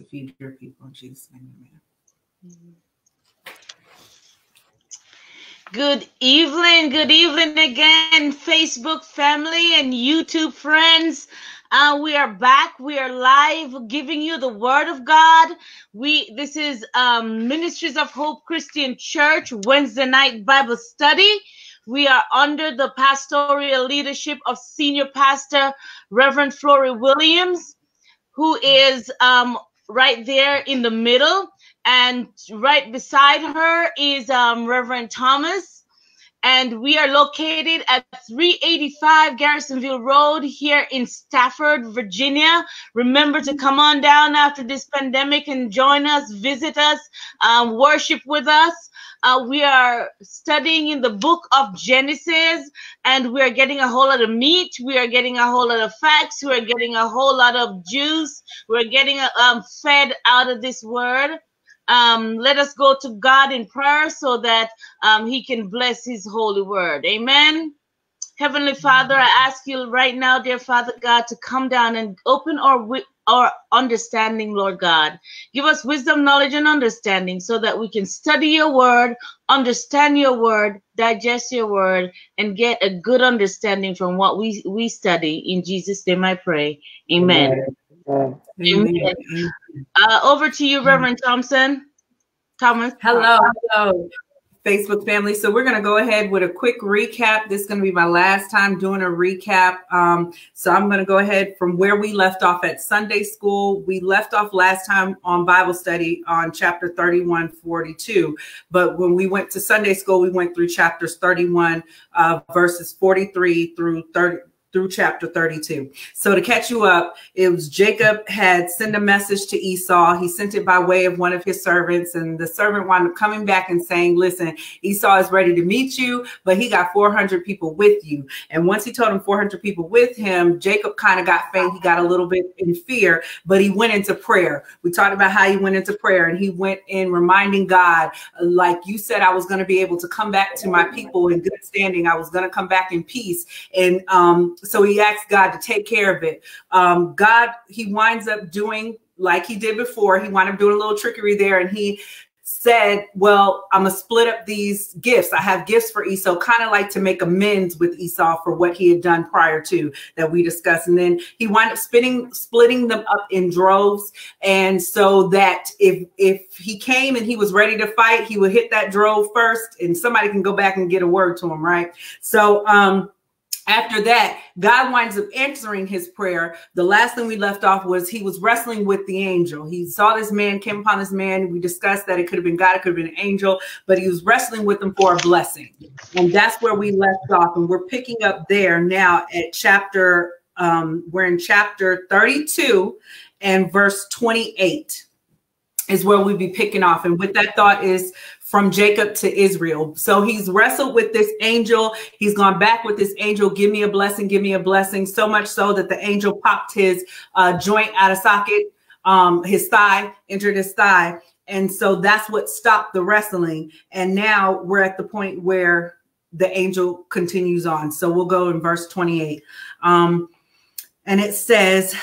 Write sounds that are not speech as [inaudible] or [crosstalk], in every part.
to feed your people in Jesus' name. Amen. Good evening, good evening again, Facebook family and YouTube friends. Uh, we are back. We are live, giving you the Word of God. We this is um, Ministries of Hope Christian Church Wednesday night Bible study. We are under the pastoral leadership of Senior Pastor Reverend Flory Williams, who is um, right there in the middle, and right beside her is um, Reverend Thomas and we are located at 385 Garrisonville Road here in Stafford, Virginia. Remember to come on down after this pandemic and join us, visit us, um, worship with us. Uh, we are studying in the book of Genesis, and we are getting a whole lot of meat. We are getting a whole lot of facts. We are getting a whole lot of juice. We're getting um, fed out of this word um, let us go to God in prayer so that um, He can bless His holy word. Amen. Heavenly Father, I ask you right now, dear Father God, to come down and open our our understanding, Lord God. Give us wisdom, knowledge, and understanding so that we can study your word, understand your word, digest your word, and get a good understanding from what we, we study. In Jesus' name I pray. Amen. Amen. Amen. Amen. Uh, over to you, Reverend Thompson. Thomas. Hello. Hello. Facebook family. So we're going to go ahead with a quick recap. This is going to be my last time doing a recap. Um, so I'm going to go ahead from where we left off at Sunday school. We left off last time on Bible study on chapter 31, 42. But when we went to Sunday school, we went through chapters 31, uh, verses 43 through 30, through chapter 32. So to catch you up, it was Jacob had sent a message to Esau. He sent it by way of one of his servants, and the servant wound up coming back and saying, Listen, Esau is ready to meet you, but he got 400 people with you. And once he told him 400 people with him, Jacob kind of got faint. He got a little bit in fear, but he went into prayer. We talked about how he went into prayer and he went in reminding God, like you said, I was going to be able to come back to my people in good standing. I was going to come back in peace. And um, so he asked God to take care of it. Um, God, he winds up doing like he did before. He wound up doing a little trickery there, and he said, Well, I'm gonna split up these gifts. I have gifts for Esau, kind of like to make amends with Esau for what he had done prior to that we discussed. And then he wound up spitting, splitting them up in droves. And so that if if he came and he was ready to fight, he would hit that drove first, and somebody can go back and get a word to him, right? So um after that, God winds up answering his prayer. The last thing we left off was he was wrestling with the angel. He saw this man, came upon this man. We discussed that it could have been God, it could have been an angel, but he was wrestling with him for a blessing. And that's where we left off. And we're picking up there now at chapter, um, we're in chapter 32 and verse 28 is where we be picking off. And with that thought is from Jacob to Israel. So he's wrestled with this angel. He's gone back with this angel. Give me a blessing. Give me a blessing. So much so that the angel popped his uh, joint out of socket, um, his thigh, entered his thigh. And so that's what stopped the wrestling. And now we're at the point where the angel continues on. So we'll go in verse 28. Um, and it says,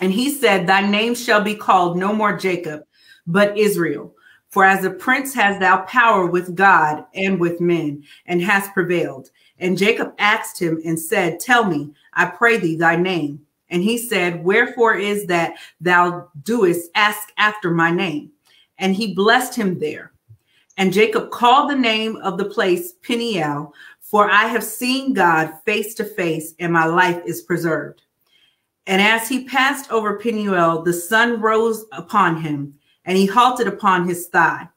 and he said, Thy name shall be called no more Jacob, but Israel for as a prince has thou power with God and with men, and hast prevailed. And Jacob asked him and said, Tell me, I pray thee, thy name. And he said, Wherefore is that thou doest ask after my name? And he blessed him there. And Jacob called the name of the place Peniel, for I have seen God face to face, and my life is preserved. And as he passed over Peniel, the sun rose upon him, and he halted upon his thigh.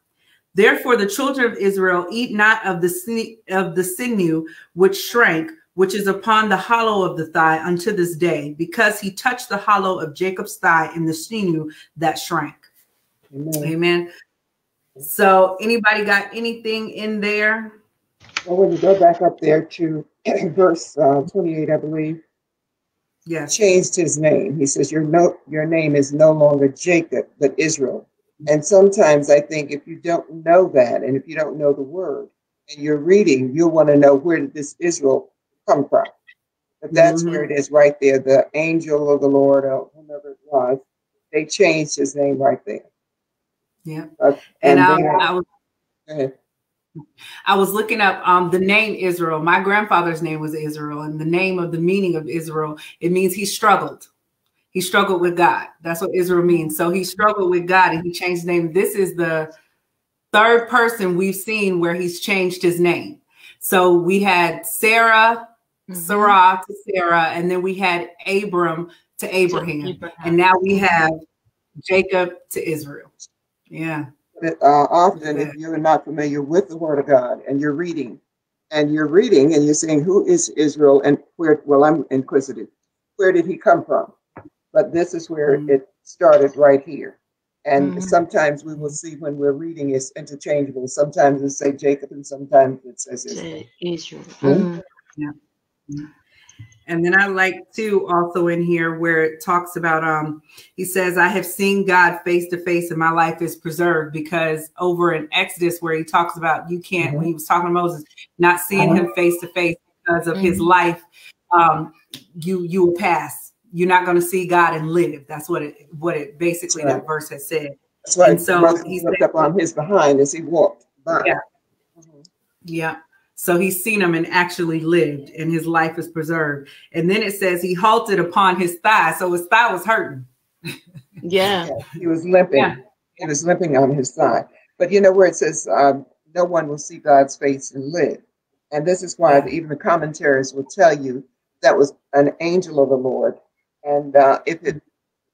Therefore, the children of Israel eat not of the, of the sinew which shrank, which is upon the hollow of the thigh unto this day, because he touched the hollow of Jacob's thigh in the sinew that shrank. Amen. Amen. So, anybody got anything in there? Well, when you go back up there to [clears throat] verse uh, 28, I believe. Yes. Changed his name. He says, Your no your name is no longer Jacob, but Israel. And sometimes I think if you don't know that, and if you don't know the word, and you're reading, you'll want to know where did this Israel come from. But that's mm-hmm. where it is right there. The angel of the Lord, or whomever it was, they changed his name right there. Yeah. Uh, And, and then- I was go ahead. I was looking up um, the name Israel. My grandfather's name was Israel, and the name of the meaning of Israel it means he struggled. He struggled with God. That's what Israel means. So he struggled with God, and he changed his name. This is the third person we've seen where he's changed his name. So we had Sarah, Mhm. Sarah to Sarah, and then we had Abram to Abraham, Abraham. and now we have Jacob to Israel. Yeah. uh, often if you're not familiar with the word of God and you're reading and you're reading and you're saying, who is Israel and where, well, I'm inquisitive. Where did he come from? But this is where Mhm. it started right here. And Mhm. sometimes we will see when we're reading it's interchangeable. Sometimes it say Jacob and sometimes it says Israel. To Israel. Mhm. Mhm. And then I like too also in here where it talks about um he says I have seen God face to face and my life is preserved because over in Exodus where he talks about you can't when he was talking to Moses not seeing him face to face because of his Mhm. life um you you will pass you're not going to see God and live that's what it what it basically Right. that verse has said That's why And so Moses he looked up on his behind as he walked by. Yeah. Mhm. Yeah. So he's seen him and actually lived, and his life is preserved. And then it says he halted upon his thigh. So his thigh was hurting. [laughs] Yeah. Yeah, He was limping. Yeah. He was limping on his thigh. But you know where it says, um, no one will see God's face and live. And this is why Yeah. even the commentaries will tell you that was an angel of the Lord. And uh, if it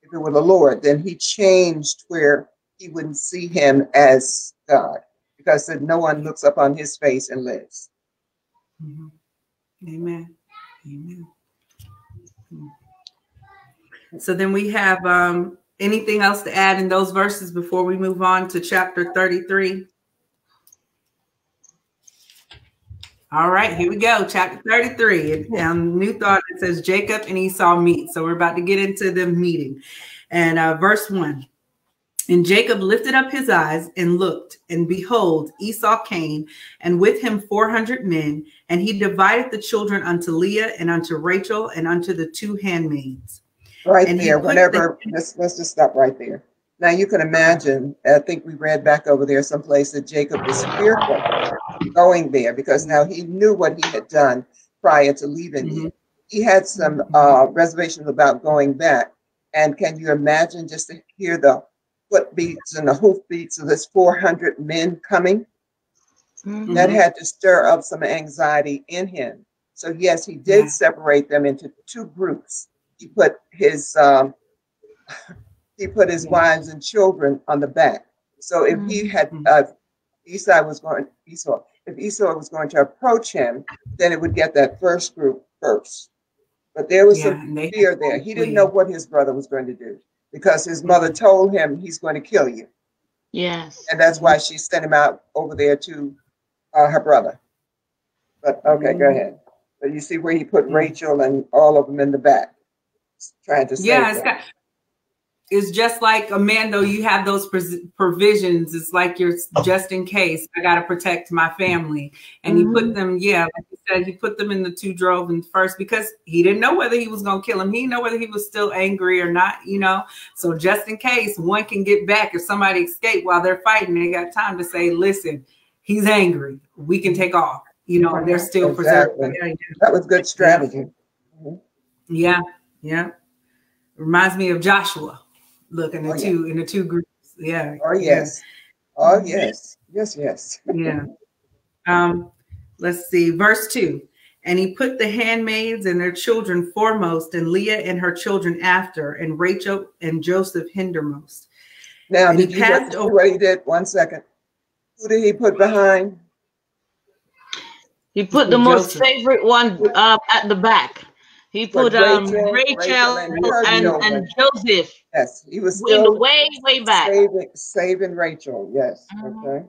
if it were the Lord, then he changed where he wouldn't see him as God, because then no one looks up on his face and lives. Mhm. Amen. Amen. So then we have um, anything else to add in those verses before we move on to chapter 33? All right, here we go. Chapter 33. It- Um, new thought it says Jacob and Esau meet. So we're about to get into the meeting. And uh, verse 1 And Jacob lifted up his eyes and looked, and behold, Esau came, and with him 400 men, and he divided the children unto Leah and unto Rachel and unto the two handmaids. Right And there, whenever, let's, let's just stop right there. Now you can imagine, I think we read back over there someplace that Jacob was fearful going there because now he knew what he had done prior to leaving. Mhm. He had some uh, reservations about going back. And can you imagine just to hear the footbeats and the hoofbeats of this 400 men coming? Mhm. That had to stir up some anxiety in him. So yes, he did Yeah. separate them into two groups. He put his um, he put his wives and children on the back. So if he had Mhm. uh, Esau was going Esau, if Esau was going to approach him, then it would get that first group first. But there was Yeah, some fear there. He didn't know what his brother was going to do because his mother told him he's going to kill you, Yes. and that's why she sent him out over there to uh, her brother. But okay, go Mhm. ahead. But you see where he put Mhm. Rachel and all of them in the back, trying to save Yeah, it's got it's just like a man though you have those pres- provisions. It's like you're oh. just in case i got to protect my family. And you put mm-hmm. them yeah like you said you put them in the two drove and first because he didn't know whether he was going to kill him. He didn't know whether he was still angry or not you know? So just in case one can get back. If somebody escaped while they're fighting they got time to say listen he's angry. We can take off. You know and they're still preserved Exactly. yeah, That was good strategy. yeah yeah. Reminds me of joshua look in the Oh, yeah. two in the two groups yeah Oh yes, oh yes, yes, yes. yeah. Um, let's see, verse two. And he put the handmaids and their children foremost, and Leah and her children after, and Rachel and Joseph hindermost. Now, And he did you passed see over- what he did? One second. Who did he put behind? He put the most favorite one uh, at the back. He Put put um, Rachel- Rachel, Rachel and and, and Joseph Yes, he was in the way, way back. saving, saving Rachel. Yes, Mhm. okay.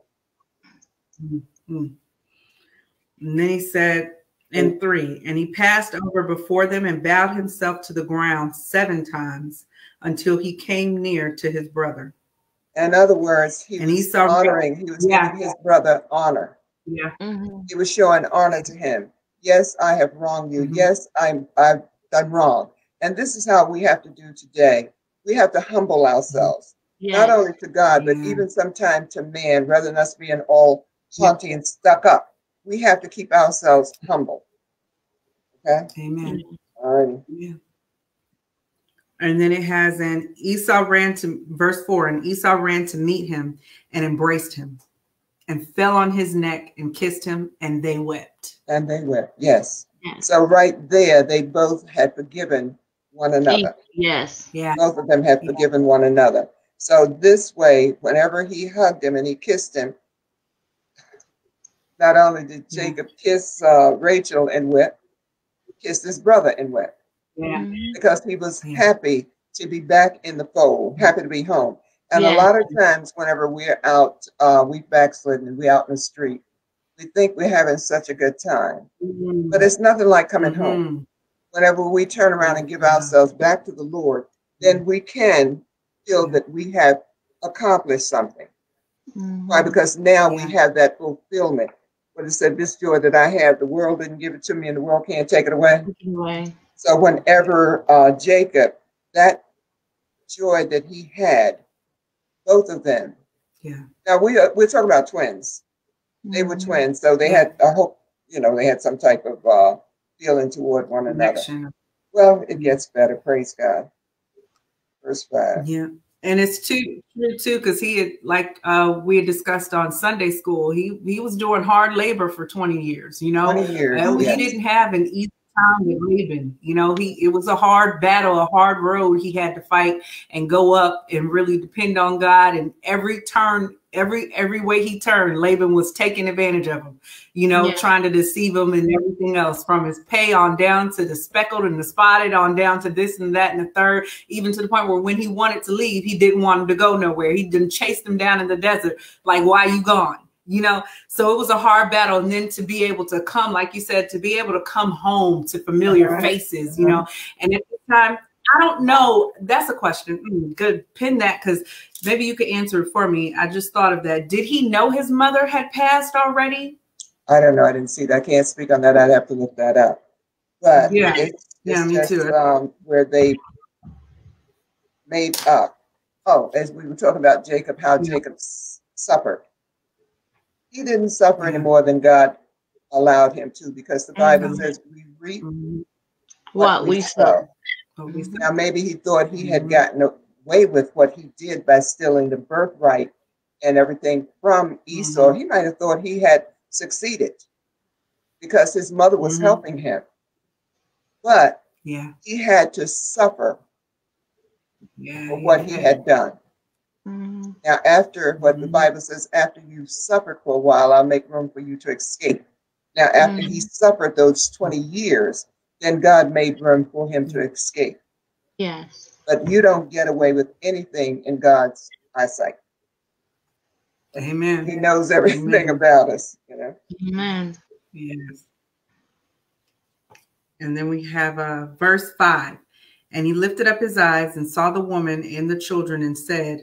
And then he said in three, and he passed over before them and bowed himself to the ground seven times until he came near to his brother. In other words, he And was Esau- honoring. He was Yeah. giving his brother honor. Yeah. Mhm. He was showing honor to him. Yes, I have wronged you. Mhm. Yes, I'm I've, I'm wrong. And this is how we have to do today. we have to humble ourselves, Yes. not only to God, but Yeah. even sometimes to man, rather than us being all haughty and stuck up. We have to keep ourselves humble. Okay? Amen. All right. Yeah. And then it has an Esau ran to verse four, and Esau ran to meet him and embraced him and fell on his neck and kissed him, and they wept. And they wept. Yes. Yes. So right there, they both had forgiven one another. Yes. Yeah. Both of them had Yeah. forgiven one another. So this way, whenever he hugged him and he kissed him, not only did Yeah. Jacob kiss uh, Rachel and wept, he kissed his brother and wept Yeah. Mhm. because he was Yeah. happy to be back in the fold, happy to be home. And a lot of times, whenever we're out, uh, we backslidden we're out in the street, we think we're having such a good time, Mhm. but it's nothing like coming home. Mhm. Whenever we turn around and give ourselves back to the Lord, then we can feel that we have accomplished something. Mhm. Why? Because now we have that fulfillment. What it said, this joy that I have, the world didn't give it to me and the world can't take it away. So whenever uh, Jacob, that joy that he had, both of them. Yeah. Now we are, we're talking about twins. They were Mhm. twins, so they Yeah. had I hope you know they had some type of uh, feeling toward one another. Well, it gets better. Praise God. Verse five. Yeah. And it's too true too, because he had like uh we had discussed on Sunday school, he he was doing hard labor for 20 years, you know. Twenty years. And yes. he didn't have an easy time with Laban. You know, he it was a hard battle, a hard road he had to fight and go up and really depend on God. And every turn, every every way he turned, Laban was taking advantage of him, you know, Yeah. trying to deceive him and everything else, from his pay on down to the speckled and the spotted, on down to this and that and the third, even to the point where when he wanted to leave, he didn't want him to go nowhere. He didn't chase them down in the desert, like, why you gone? You know, so it was a hard battle. And then to be able to come, like you said, to be able to come home to familiar Right. faces, you know, and at the time, I don't know. That's a question. Mm, good. Pin that because maybe you could answer it for me. I just thought of that. Did he know his mother had passed already? I don't know. I didn't see that. I can't speak on that. I'd have to look that up. But Yeah. it's, Yeah, it's me just, too. Um, where they made up. Oh, as we were talking about Jacob, how Yeah. Jacob suffered. He didn't suffer any more than God allowed him to, because the Bible Mhm. says we reap Mhm. What we. But we Now, maybe he thought he had Mhm. gotten away with what he did by stealing the birthright and everything from Esau. Mhm. He might have thought he had succeeded because his mother was helping him. But Yeah. he had to suffer Yeah. for what he had done. Mhm. Now, after what the Mhm. Bible says, after you suffered for a while, I'll make room for you to escape. Now, after he suffered those 20 years, then God made room for him to escape. Yes. But you don't get away with anything in God's eyesight. Amen. He knows everything Amen. about us, you know. Amen. Yes. And then we have uh, verse 5. And he lifted up his eyes and saw the woman and the children and said,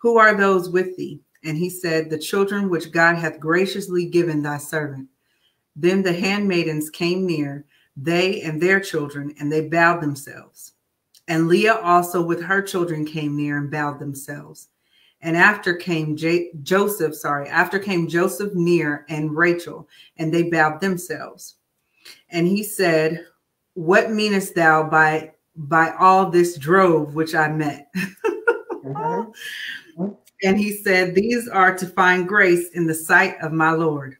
Who are those with thee? And he said, The children which God hath graciously given thy servant. Then the handmaidens came near, they and their children, and they bowed themselves. And Leah also with her children came near and bowed themselves. And after came J- Joseph, sorry, after came Joseph near and Rachel, and they bowed themselves. And he said, What meanest thou by by all this drove which I met? Mhm. [laughs] And he said, These are to find grace in the sight of my Lord.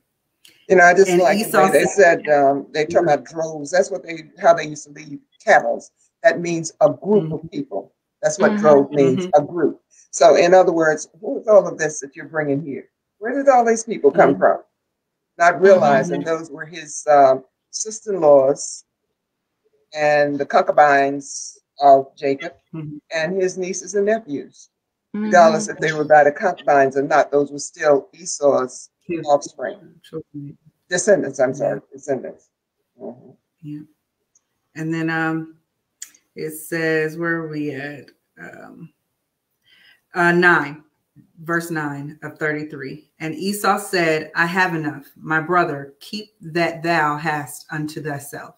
You know, I just And like the Esau they said um, they talk about droves. That's what they how they used to lead camels. That means a group of people. That's what Mhm. drove means, Mhm. a group. So, in other words, who's all of this that you're bringing here? Where did all these people come Mhm. from? Not realizing Mhm. those were his um, sister-in-laws and the concubines of Jacob Mhm. and his nieces and nephews. Mhm. Regardless if they were by the concubines or not, those were still Esau's His offspring, children. descendants. I'm sorry, descendants. Mhm. Yeah. And then um it says, where are we at? Um uh nine, verse nine of 33. And Esau said, I have enough, my brother, keep that thou hast unto thyself.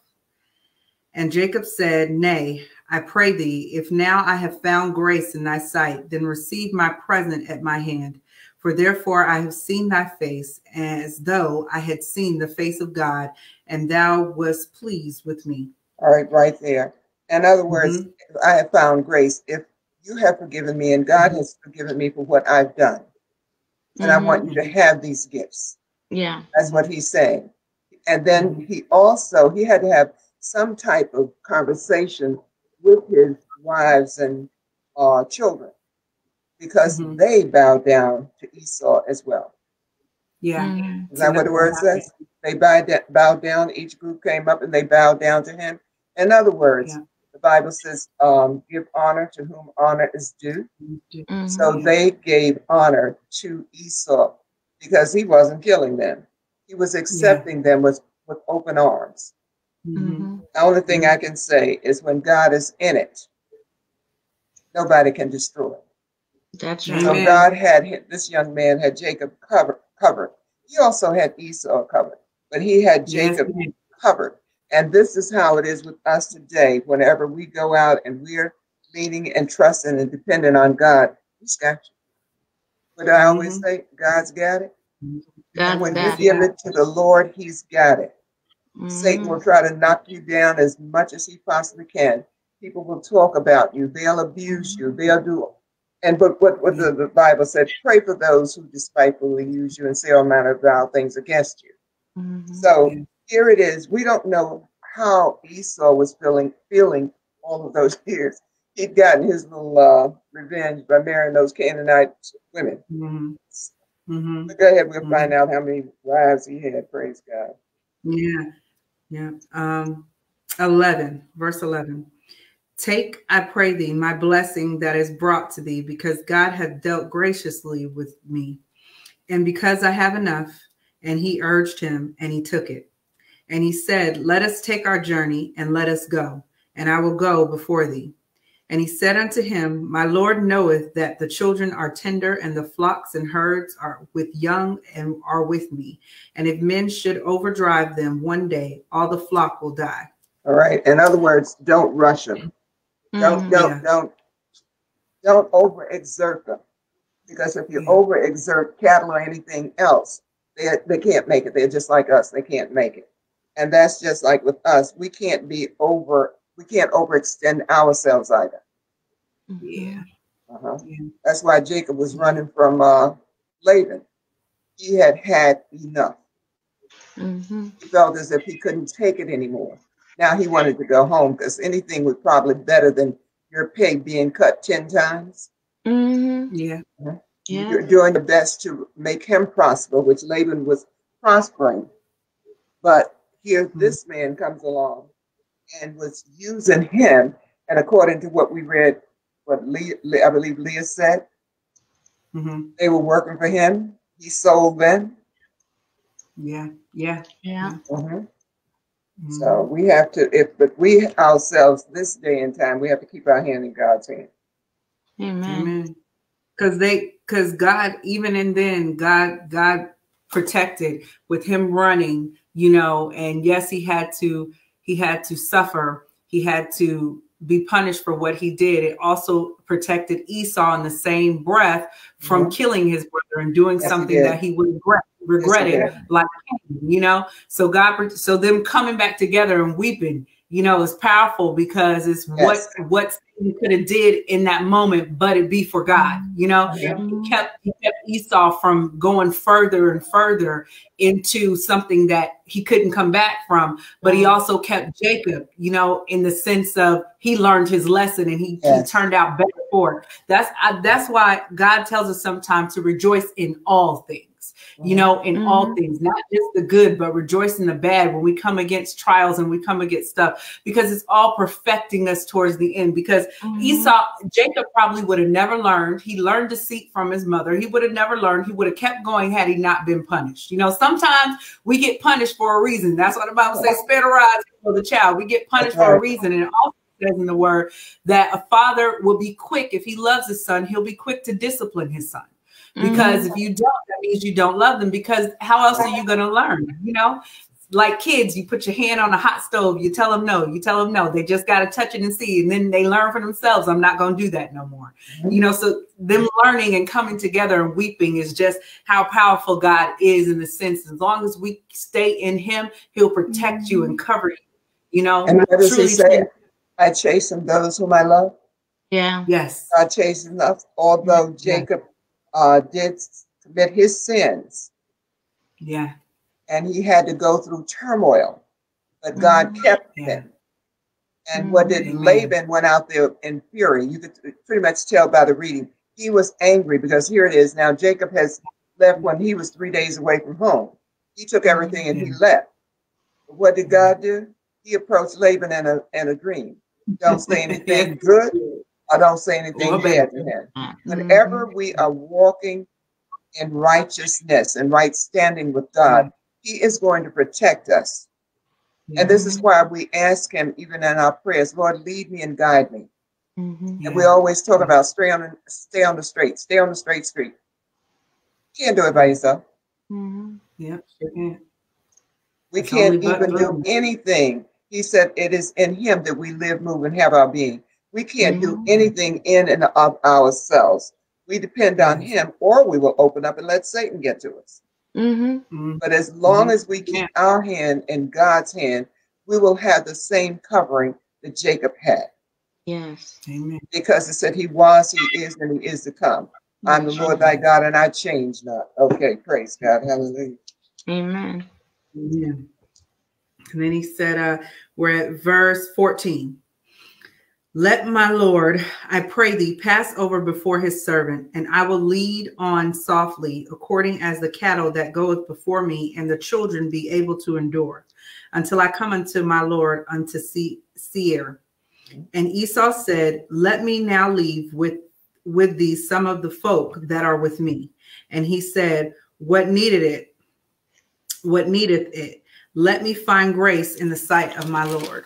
And Jacob said, Nay, I pray thee, if now I have found grace in thy sight, then receive my present at my hand. For therefore I have seen thy face, as though I had seen the face of God, and thou wast pleased with me. All right, right there. In other words, mm-hmm. I have found grace. If you have forgiven me and God has forgiven me for what I've done, and mm-hmm. I want you to mm-hmm. have these gifts. Yeah. That's what he's saying. And then mm-hmm. he also he had to have some type of conversation with his wives and uh, children because mm-hmm. they bowed down to Esau as well. Yeah. Mm-hmm. Is that what the word says? They bowed, bowed down, each group came up and they bowed down to him. In other words, yeah. the Bible says, um, give honor to whom honor is due. Mm-hmm. So they gave honor to Esau because he wasn't killing them. He was accepting yeah. them with, with open arms. Mm-hmm. The only thing I can say is when God is in it, nobody can destroy it. That's right. So God had this young man had Jacob covered. Covered. He also had Esau covered, but he had Jacob yes. covered. And this is how it is with us today. Whenever we go out and we're leaning and trusting and dependent on God, He's got you. But I always mm-hmm. say, God's got it. God's and when you give it to the Lord, He's got it. Mm-hmm. Satan will try to knock you down as much as he possibly can. People will talk about you. They'll abuse you. They'll do. And but what, what the, the Bible said, pray for those who despitefully use you and say all manner of vile things against you. Mm-hmm. So here it is. We don't know how Esau was feeling feeling all of those [laughs] years. He'd gotten his little uh, revenge by marrying those Canaanite women. Mm-hmm. Mm-hmm. But go ahead, we'll find mm-hmm. out how many wives he had. Praise God. Yeah. Yeah. Um, 11, verse 11. Take, I pray thee, my blessing that is brought to thee, because God hath dealt graciously with me, and because I have enough. And he urged him, and he took it. And he said, Let us take our journey, and let us go, and I will go before thee. And he said unto him, My Lord knoweth that the children are tender, and the flocks and herds are with young and are with me. And if men should overdrive them one day, all the flock will die. All right. In other words, don't rush them. Mm-hmm. Don't don't yeah. don't don't overexert them. Because if you yeah. overexert cattle or anything else, they they can't make it. They're just like us. They can't make it. And that's just like with us. We can't be over we can't overextend ourselves either. Yeah. Uh-huh. yeah. That's why Jacob was running from uh, Laban. He had had enough. Mm-hmm. He felt as if he couldn't take it anymore. Now he wanted to go home because anything was probably better than your pay being cut 10 times. Mm-hmm. Yeah. Uh-huh. yeah. You're doing the best to make him prosper, which Laban was prospering. But here, mm-hmm. this man comes along and was using him. And according to what we read, what Leah, I believe Leah said, mm-hmm. they were working for him. He sold them. Yeah, yeah, yeah. Mm-hmm. Mm-hmm. So we have to, if but we ourselves this day and time, we have to keep our hand in God's hand. Amen. Because they, because God, even in then, God, God protected with him running, you know, and yes, he had to he had to suffer, he had to be punished for what he did. It also protected Esau in the same breath from mm-hmm. killing his brother and doing yes, something that he would regret, regretted, yes, like you know. So God, so them coming back together and weeping you know, is powerful because it's yes. what what he could have did in that moment, but it be for God. Mm-hmm. You know, yeah. he kept he kept Esau from going further and further into something that he couldn't come back from. But he mm-hmm. also kept Jacob, you know, in the sense of he learned his lesson and he, yes. he turned out better for it. That's I, that's why God tells us sometimes to rejoice in all things you know, in mm-hmm. all things, not just the good, but rejoice in the bad when we come against trials and we come against stuff, because it's all perfecting us towards the end. Because mm-hmm. Esau, Jacob probably would have never learned. He learned deceit from his mother. He would have never learned. He would have kept going had he not been punished. You know, sometimes we get punished for a reason. That's what the Bible says, spare the rod for the child. We get punished for a reason. And also says in the word that a father will be quick if he loves his son, he'll be quick to discipline his son. Because mm-hmm. if you don't, that means you don't love them. Because how else are you going to learn? You know, like kids, you put your hand on a hot stove, you tell them no, you tell them no. They just got to touch it and see. And then they learn for themselves, I'm not going to do that no more. Mm-hmm. You know, so them learning and coming together and weeping is just how powerful God is in the sense, as long as we stay in Him, He'll protect you and cover you. You know, and what does He say? I chasten those whom I love. Yeah. Yes. God chastens us, although Jacob uh, did commit his sins. Yeah. And he had to go through turmoil, but God mm-hmm. kept yeah. him. And mm-hmm. what did Amen. Laban went out there in fury? You could pretty much tell by the reading. He was angry because here it is. Now Jacob has left when he was three days away from home. He took everything and he left. But what did God do? He approached Laban in a in a dream. Don't say [laughs] anything good I don't say anything bad to him. Mm-hmm. Whenever we are walking in righteousness and right standing with God, He is going to protect us. And this is why we ask Him, even in our prayers, Lord, lead me and guide me. Mm-hmm. And we always talk about stay on, the, stay on the straight, stay on the straight street. You can't do it by yourself. Mm-hmm. Yep, sure We it's can't even do anything. He said it is in Him that we live, move, and have our being. We can't mm-hmm. do anything in and of ourselves. We depend on Him, or we will open up and let Satan get to us. Mm-hmm. mm-hmm. But as long mm-hmm. as we keep our hand in God's hand, we will have the same covering that Jacob had. Yes. Amen. Because it said he was, he is, and he is to come. I'm the Lord thy God, and I change not. Okay, praise God. Hallelujah. Amen. Amen. And then he said, uh, we're at verse 14. Let my Lord, I pray thee, pass over before his servant, and I will lead on softly, according as the cattle that goeth before me, and the children be able to endure, until I come unto my Lord unto see Seir. And Esau said, Let me now leave with with thee some of the folk that are with me. And he said, What needed it? What needeth it? Let me find grace in the sight of my Lord.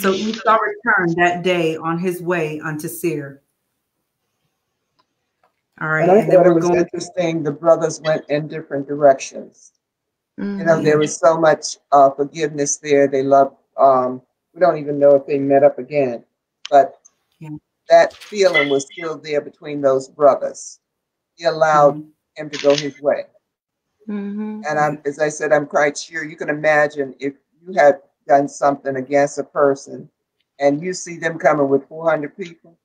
So Esau returned that day on his way unto Seir. All right. And I and thought it was going- interesting. The brothers went in different directions. Mm-hmm. You know, there was so much uh, forgiveness there. They loved, um, we don't even know if they met up again, but yeah. that feeling was still there between those brothers. He allowed mm-hmm. him to go his way. Mm-hmm. And I'm, as I said, I'm quite sure you can imagine if you had done something against a person and you see them coming with 400 people,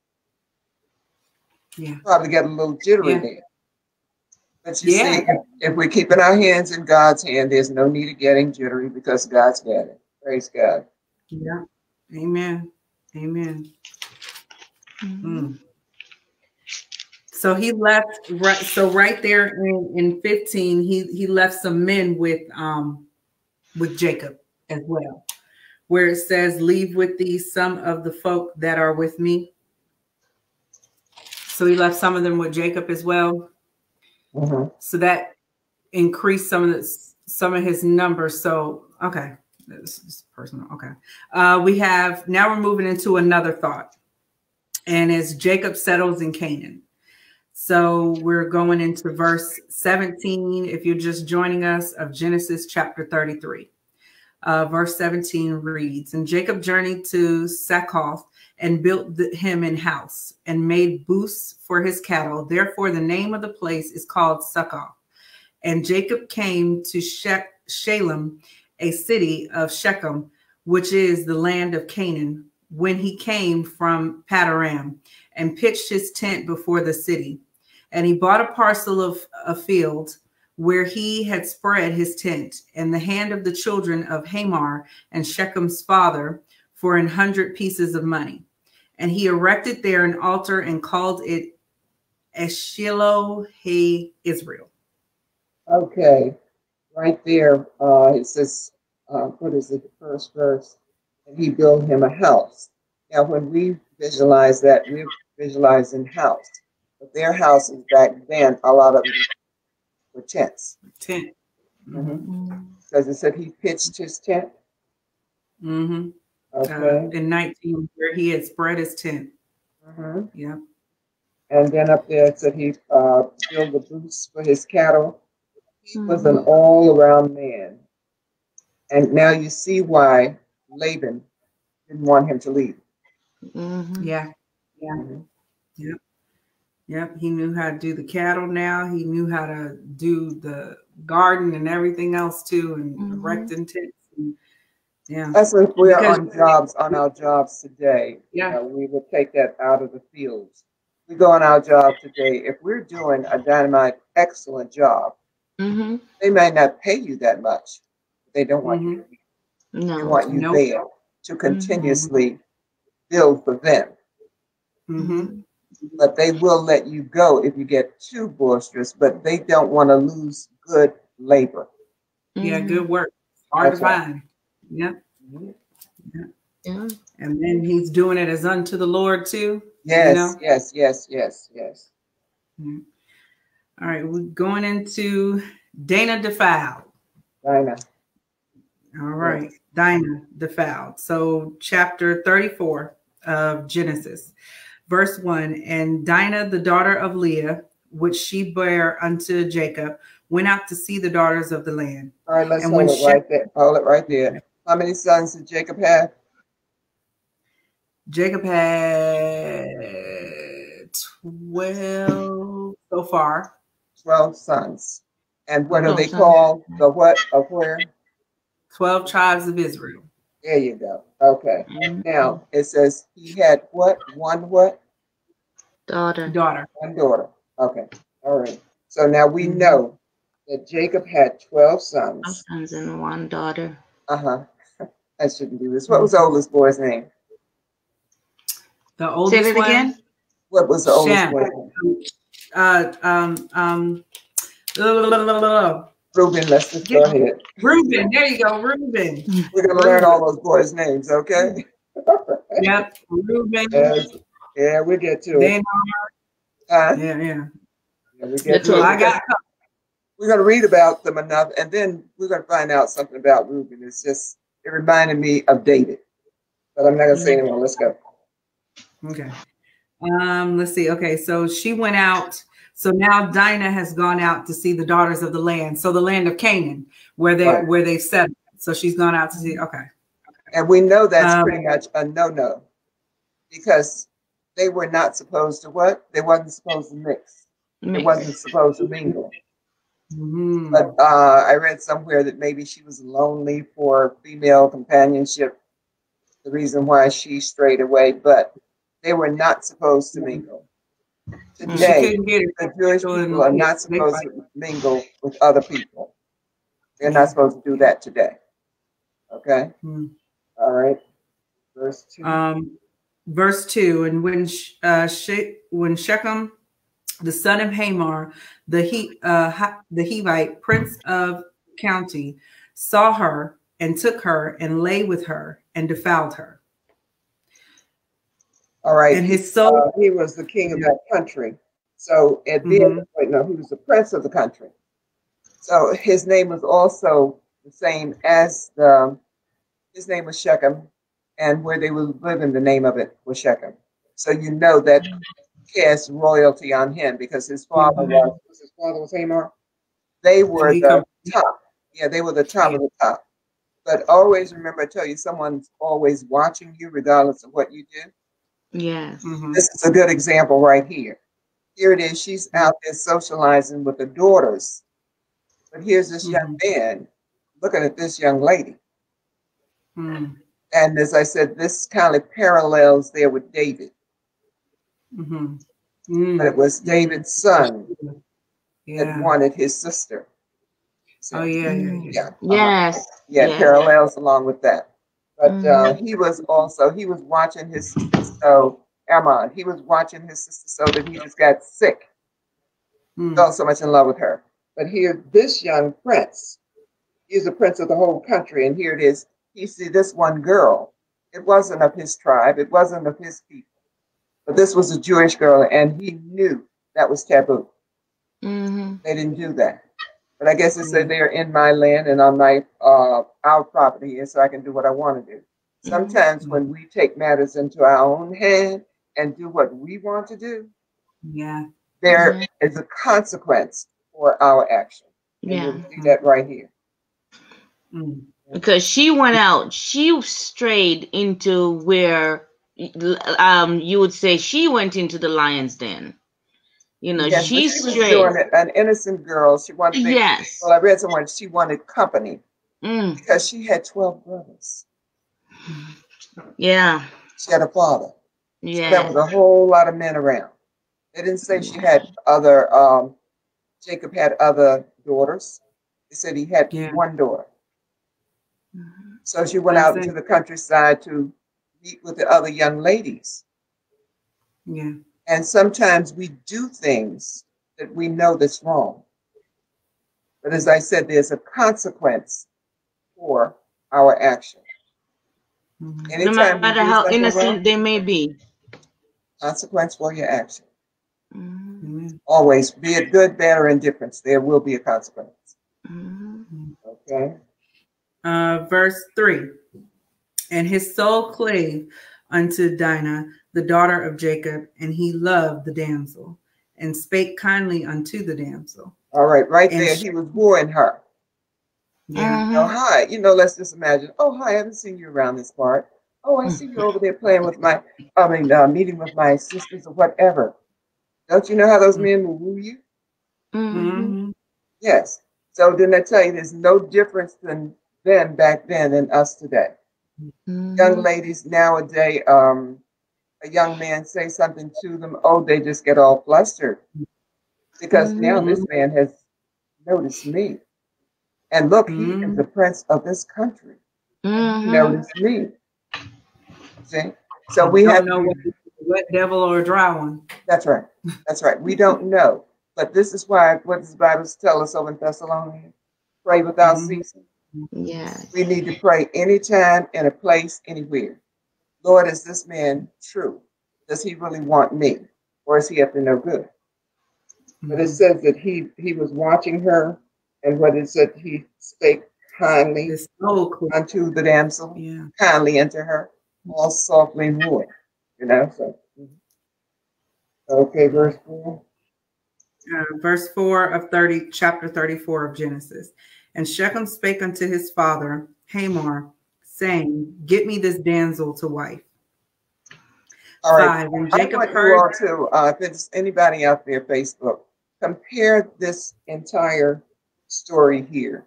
yeah. probably get a little jittery yeah. there. But you yeah. see, if, if, we're keeping our hands in God's hand, there's no need of getting jittery because God's got it. Praise God. Yeah. Amen. Amen. Mm-hmm. Mm. So he left right. So right there in, in 15, he he left some men with um with Jacob as well where it says, Leave with thee some of the folk that are with me. So he left some of them with Jacob as well. Mm-hmm. So that increased some of the, some of his numbers. So okay, this is personal. Okay, uh, we have now we're moving into another thought, and as Jacob settles in Canaan. So we're going into verse 17. If you're just joining us, of Genesis chapter 33. Uh, verse 17 reads, And Jacob journeyed to Succoth and built the, him an house and made booths for his cattle. Therefore, the name of the place is called Succoth. And Jacob came to she- Shalem, a city of Shechem, which is the land of Canaan, when he came from Paddan and pitched his tent before the city. And he bought a parcel of a field where he had spread his tent, and the hand of the children of Hamor and Shechem's father for an hundred pieces of money. And he erected there an altar and called it Eshilo He Israel. Okay, right there, uh, it says, uh, what is it, the first verse? And he built him a house. Now, when we visualize that, we're visualizing house. But their houses back then, a lot of with tents. Tent. Mm-hmm. Because it said he pitched his tent. Mm-hmm. Okay. Uh, in 19, where he had spread his tent. Mm-hmm. Yeah. And then up there it said he uh, built the booths for his cattle. He mm-hmm. was an all around man. And now you see why Laban didn't want him to leave. Mhm. Yeah. Yeah. Mhm. Yep. Yep. He knew how to do the cattle now. He knew how to do the garden and everything else too, and Mhm. erecting tents. And, yeah. That's if we're Because- on jobs, on our jobs today. you Yeah. know, we would take that out of the fields. We go on our job today. If we're doing a dynamite excellent job, Mhm. they may not pay you that much. They don't want you. No. They want you Nope. there to continuously build for them. But they will let you go if you get too boisterous. But they don't want to lose good labor. Yeah. Mhm. Good work. Hard That's to right. find. Yep. Yeah. And then he's doing it as unto the Lord too. Yes, know? yes, yes, yes, yes. All right. We're going into Dana defiled. Dana. All right. Dinah defiled. So, chapter 34 of Genesis, verse 1 And Dinah, the daughter of Leah, which she bare unto Jacob, went out to see the daughters of the land. All right, let's And hold when it right there. Hold it right there. How many sons did Jacob have? Jacob had 12 so far. Twelve sons. And what are they sons. called? The what of where? 12 tribes of Israel. There you go. Okay. Mhm. Now it says he had what? One what? Daughter. Daughter. One daughter. Okay. All right. So now we Mhm. know that Jacob had 12 sons. sons and one daughter. Uh huh. [laughs] I shouldn't do this. What was the oldest boy's name? The oldest Say oldest it one. again. What was the oldest Shem. boy's name? Uh, um, um, Reuben, let's just go ahead. Reuben. There you go. Reuben. We're gonna learn all those boys' names, okay? Yep. Reuben. Yes. Yeah, we get to it. Then, Huh? yeah, yeah. Yeah, we get to it. I got We're gonna read about them enough, and then we're gonna find out something about Reuben. It's just it reminded me of David, but I'm not gonna say anymore. Let's go. okay. Um, let's see. Okay, so she went out. So now Dinah has gone out to see the daughters of the land. So the land of Canaan, where they Right. where they've settled. So she's gone out to see. Okay. And we know that's Um, pretty much a no-no because they were not supposed to what? They wasn't supposed to mix. They wasn't supposed to mingle. Mhm. But uh, I read somewhere that maybe she was lonely for female companionship. The reason why she strayed away, but they were not supposed to mingle. Today, couldn't get it. the Jewish So people are not supposed to mingle with other people. They're not supposed to do that today. Okay. Hmm. All right. Verse two. Um, verse two, and when uh, She- when Shechem, the son of Hamor, the he uh, the Hivite prince of county, saw her and took her and lay with her and defiled her, All right. and his soul. Uh, he was the king of that country. So at the end, Mhm. wait, no, he was the prince of the country. So his name was also the same as the. His name was Shechem, and where they were living, the name of it was Shechem. So you know that cast royalty on him because his father Mhm. was. was His father was Hamor. They were the come- top. Yeah, they were the top of the top. But always remember, I tell you, someone's always watching you, regardless of what you do. Yes. Mhm. This is a good example right here. Here it is. She's out there socializing with the daughters. But here's this young man looking at this young lady. Mhm. And as I said, this kind of parallels there with David. Mhm. But Mm. it was David's son Yeah. that wanted his sister. So, Oh yeah, yeah, yeah. yeah. uh-huh. Yes. Yeah, Yeah. parallels along with that. But uh, Mhm. he was also, he was watching his sister so, Amnon, he was watching his sister so that he just got sick. Mm. fell so much in love with her. But here, this young prince, he's a prince of the whole country, and here it is. He see this one girl. It wasn't of his tribe. It wasn't of his people. But this was a Jewish girl, and he knew that was taboo. hmm They didn't do that. But I guess it said they're in my land and on my uh, our property, and so I can do what I want to do. Sometimes when we take matters into our own hand and do what we want to do, Yeah. there Mhm. is a consequence for our action. And Yeah. you'll see that right here. Mm. Because she went out. She strayed into where um you would say she went into the lion's den. You know, Yes, but she she was doing it, an innocent girl. She wanted. Yes. Well, I read somewhere she wanted company Mm, because she had twelve brothers. yeah. She had a father. Yeah. There was a whole lot of men around. They didn't say she had other. Um, Jacob had other daughters. They said he had Yeah. one daughter. Mhm. So she went out see. into the countryside to meet with the other young ladies. Yeah. And sometimes we do things that we know that's wrong. But as I said, there's a consequence for our action. Mhm. No Anytime matter how innocent wrong, they may be. consequence for your action. Mhm. Always, be it good, bad, or indifference, there will be a consequence. Mhm. Okay? Uh, verse 3 And his soul clave unto Dinah, the daughter of Jacob, and he loved the damsel, and spake kindly unto the damsel. All right, right And there, she- he was wooing her. Yeah. Oh, Mhm. hi. You know, let's just imagine. Oh, hi, I haven't seen you around this part. Oh, I see you over there playing with my, I mean, uh, meeting with my sisters or whatever. Don't you know how those men will woo you? Mhm. Mhm. Yes. So didn't I tell you there's no difference than then back then and us today? Young Mhm. ladies nowadays, um, a young man say something to them, oh, they just get all flustered. Because now Mhm. this man has noticed me. And look, he is Mhm. the prince of this country. Mhm. Notice me. See? So we have know whether it's a wet devil or a dry one. that's right. That's right. We don't know. But this is why what does the Bible tell us over in Thessalonians? Pray without Mhm. ceasing. Yes. We need to pray anytime, in a place, anywhere. Lord, is this man true? Does he really want me? Or is he up to no good? But it says that he he was watching her, and what it said, he spake kindly soul clave. unto the damsel, Yeah. kindly unto her, all softly wood. You know, so okay, verse four. Uh, verse 4 of 30, chapter 34 of Genesis. And Shechem spake unto his father, Hamor, saying, Get me this damsel to wife. All right. Five. And I Jacob you heard. all to, uh, if there's anybody out there, Facebook, compare this entire story here.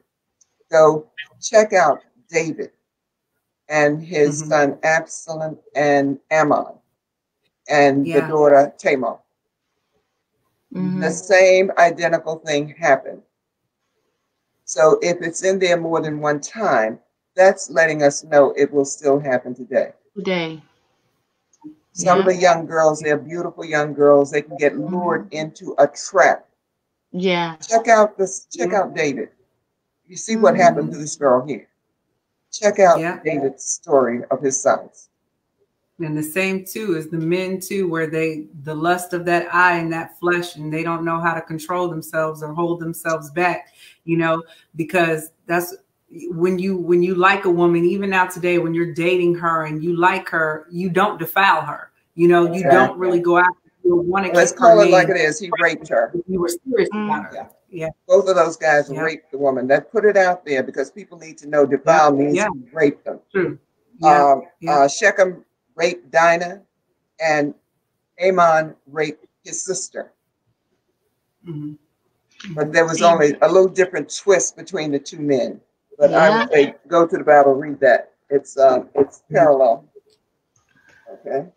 Go check out David and his Mhm. son Absalom and Amnon and the daughter Tamar. Mhm. The same identical thing happened. So if it's in there more than one time, that's letting us know it will still happen today. Today. Some of the young girls, they're beautiful young girls, they can get lured into a trap. Yeah. Check out this, check Yeah. out David. You see what Mhm. happened to this girl here. Check out Yeah. David's story of his sons. And the same too is the men too, where they the lust of that eye and that flesh, and they don't know how to control themselves or hold themselves back, you know, because that's when you when you like a woman, even now today, when you're dating her and you like her, you don't defile her. You know, you don't really go after you want to Let's call it like name it is. He raped her. you were serious Mm. about her. Yeah. Yeah. Both of those guys Yeah. raped the woman. That put it out there because people need to know defile means Yeah. he raped them. True. Yeah. Um, yeah. uh, Shechem raped Dinah, and Amnon raped his sister. Mhm. But there was only a little different twist between the two men. But I would say go to the Bible, read that. It's um, it's parallel. Okay.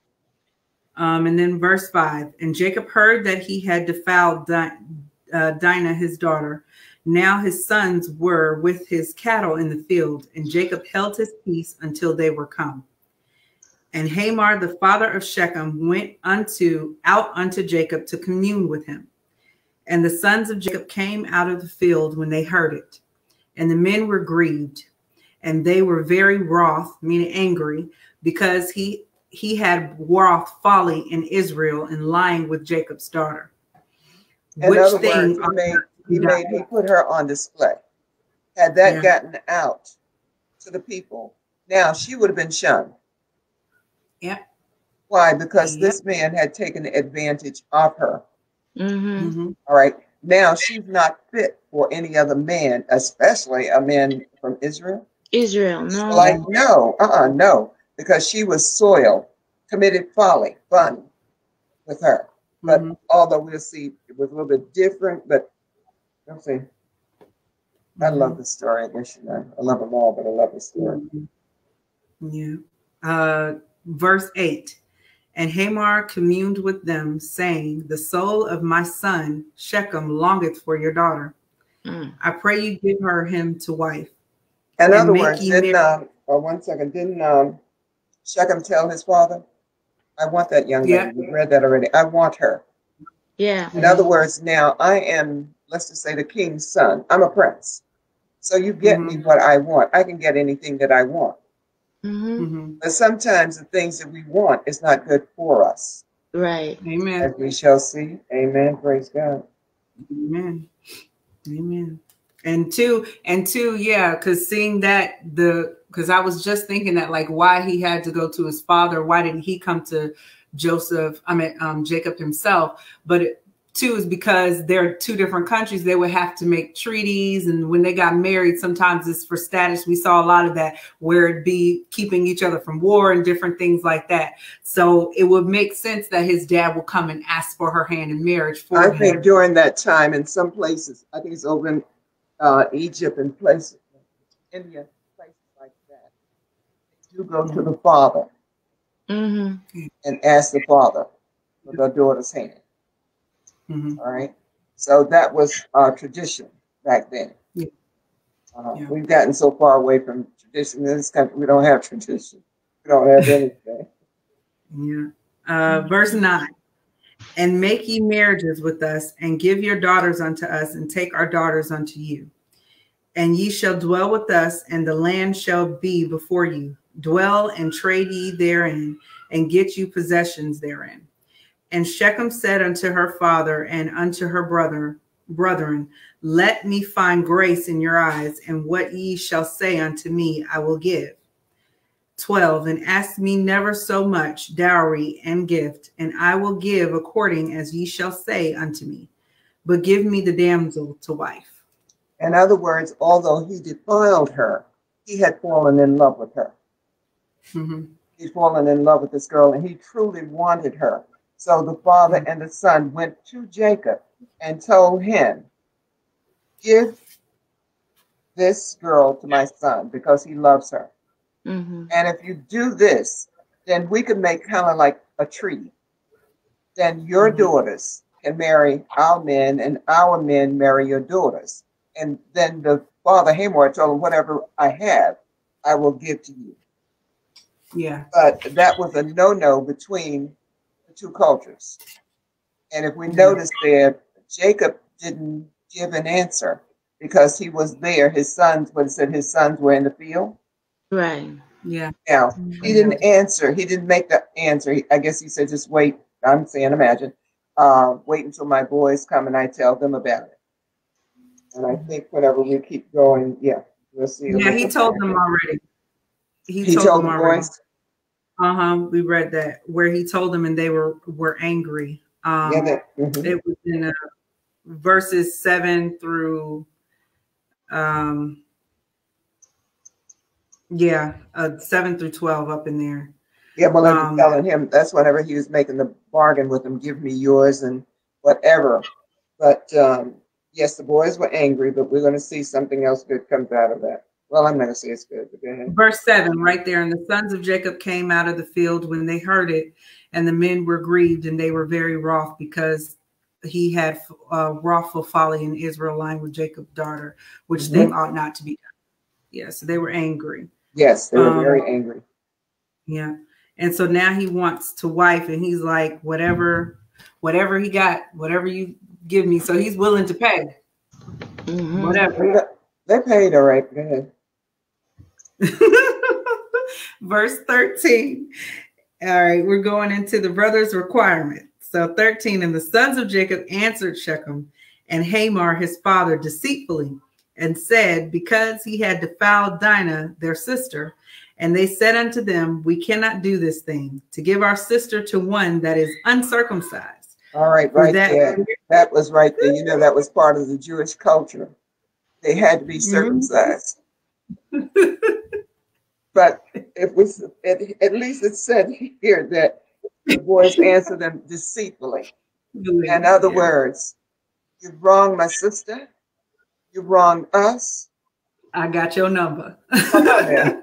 Um, and then verse five, and Jacob heard that he had defiled uh, Dinah, his daughter. Now his sons were with his cattle in the field, and Jacob held his peace until they were come. And Hamar, the father of Shechem, went unto out unto Jacob to commune with him. And the sons of Jacob came out of the field when they heard it. And the men were grieved, and they were very wroth, meaning angry, because he he had wrought folly in Israel and lying with Jacob's daughter. In Which other thing words, he made, he made he put her on display. Had that Yeah. gotten out to the people, now she would have been shunned. Yep. Why? Because Yep. this man had taken advantage of her. Mm-hmm. Mhm. All right. Now she's not fit for any other man, especially a man from Israel. Israel, no. Like, no, uh-uh, no, because she was soil, committed folly, fun with her. But Mhm. although we'll see it was a little bit different, but I'll see. I love the story, I guess you know. I love them all, but I love the story. Yeah. Uh, verse 8 And Hamar communed with them, saying, The soul of my son Shechem longeth for your daughter. Mm. I pray you give her him to wife. In And other make words, ye didn't merry. um, oh, one second, didn't um, Shechem tell his father, "I want that young Yeah. lady." We read that already. I want her. Yeah. In other words, now I am, let's just say, the king's son. I'm a prince, so you get me what I want. I can get anything that I want. Hmm Mhm. But sometimes the things that we want is not good for us, Right. Amen. as we shall see. Amen. Praise God. Amen. Amen. And two, and two, yeah, because seeing that the because I was just thinking that like why he had to go to his father, why didn't he come to Joseph? I mean um Jacob himself, but it, two is because they're two different countries, they would have to make treaties, and when they got married, sometimes it's for status. We saw a lot of that where it'd be keeping each other from war and different things like that. So it would make sense that his dad will come and ask for her hand in marriage for I him. think during that time, in some places, I think it's over in uh, Egypt and places, India, places like that, you go to the father hmm and ask the father for the daughter's hand. Mhm. All right. So that was our tradition back then. Yeah. Uh, Yeah. We've gotten so far away from tradition in this country. We don't have tradition. We don't have anything. Yeah. Uh, verse 9 And make ye marriages with us, and give your daughters unto us, and take our daughters unto you. And ye shall dwell with us, and the land shall be before you. Dwell and trade ye therein, and get you possessions therein. And Shechem said unto her father and unto her brother, brethren, Let me find grace in your eyes, and what ye shall say unto me, I will give. 12 and ask me never so much dowry and gift and i will give according as ye shall say unto me but give me the damsel to wife In other words, although he defiled her, he had fallen in love with her. Mhm. He'd fallen in love with this girl and he truly wanted her. So the father and the son went to Jacob and told him, Give this girl to my son because he loves her. hmm And if you do this, then we can make kind of like a treaty. Then your Mhm. daughters can marry our men, and our men marry your daughters. And then the father Hamor told him, Whatever I have, I will give to you. yeah But that was a no no between two cultures. And if we notice there, Jacob didn't give an answer because he was there. His sons, what it said, his sons were in the field. Right. yeah Now, he didn't answer. He didn't make the answer. He- I guess he said, just wait. I'm saying, imagine. Uh, wait until my boys come and I tell them about it. And I think whenever we keep going, yeah, we'll see. yeah he told them already he, He told, told them the already boys. Uh-huh we read that where he told them and they were were angry um Yeah, that, mhm. it was in uh, verses 7 through um yeah uh 7 through 12 up in there Yeah, was Um, telling him that's whenever he was making the bargain with him, give me yours and whatever. But um, yes, the boys were angry, but we're going to see something else good comes out of that. Well, I'm not going to say it's good, but go ahead. Verse 7, right there. And the sons of Jacob came out of the field when they heard it, and the men were grieved, and they were very wroth because he had uh, wrathful folly in Israel lying with Jacob's daughter, which thing ought not to be done. Yeah, so they were angry. Yes, they were Um, very angry. Yeah. And so now he wants to wife, and he's like, whatever, whatever he got, whatever you give me. So he's willing to pay. hmm Whatever. They paid all right. Go ahead. [laughs] Verse 13. All right, we're going into the brothers' requirement. So 13, and the sons of Jacob answered Shechem and Hamar his father deceitfully and said, Because he had defiled Dinah, their sister, and they said unto them, We cannot do this thing, to give our sister to one that is uncircumcised. All right, right that- there. That was right there. You know, that was part of the Jewish culture. They had to be Mhm. circumcised. But it was at, at least it said here that the boys [laughs] answered them deceitfully. In other yeah. words, you wronged my sister, you wronged us. I got your number. So [laughs]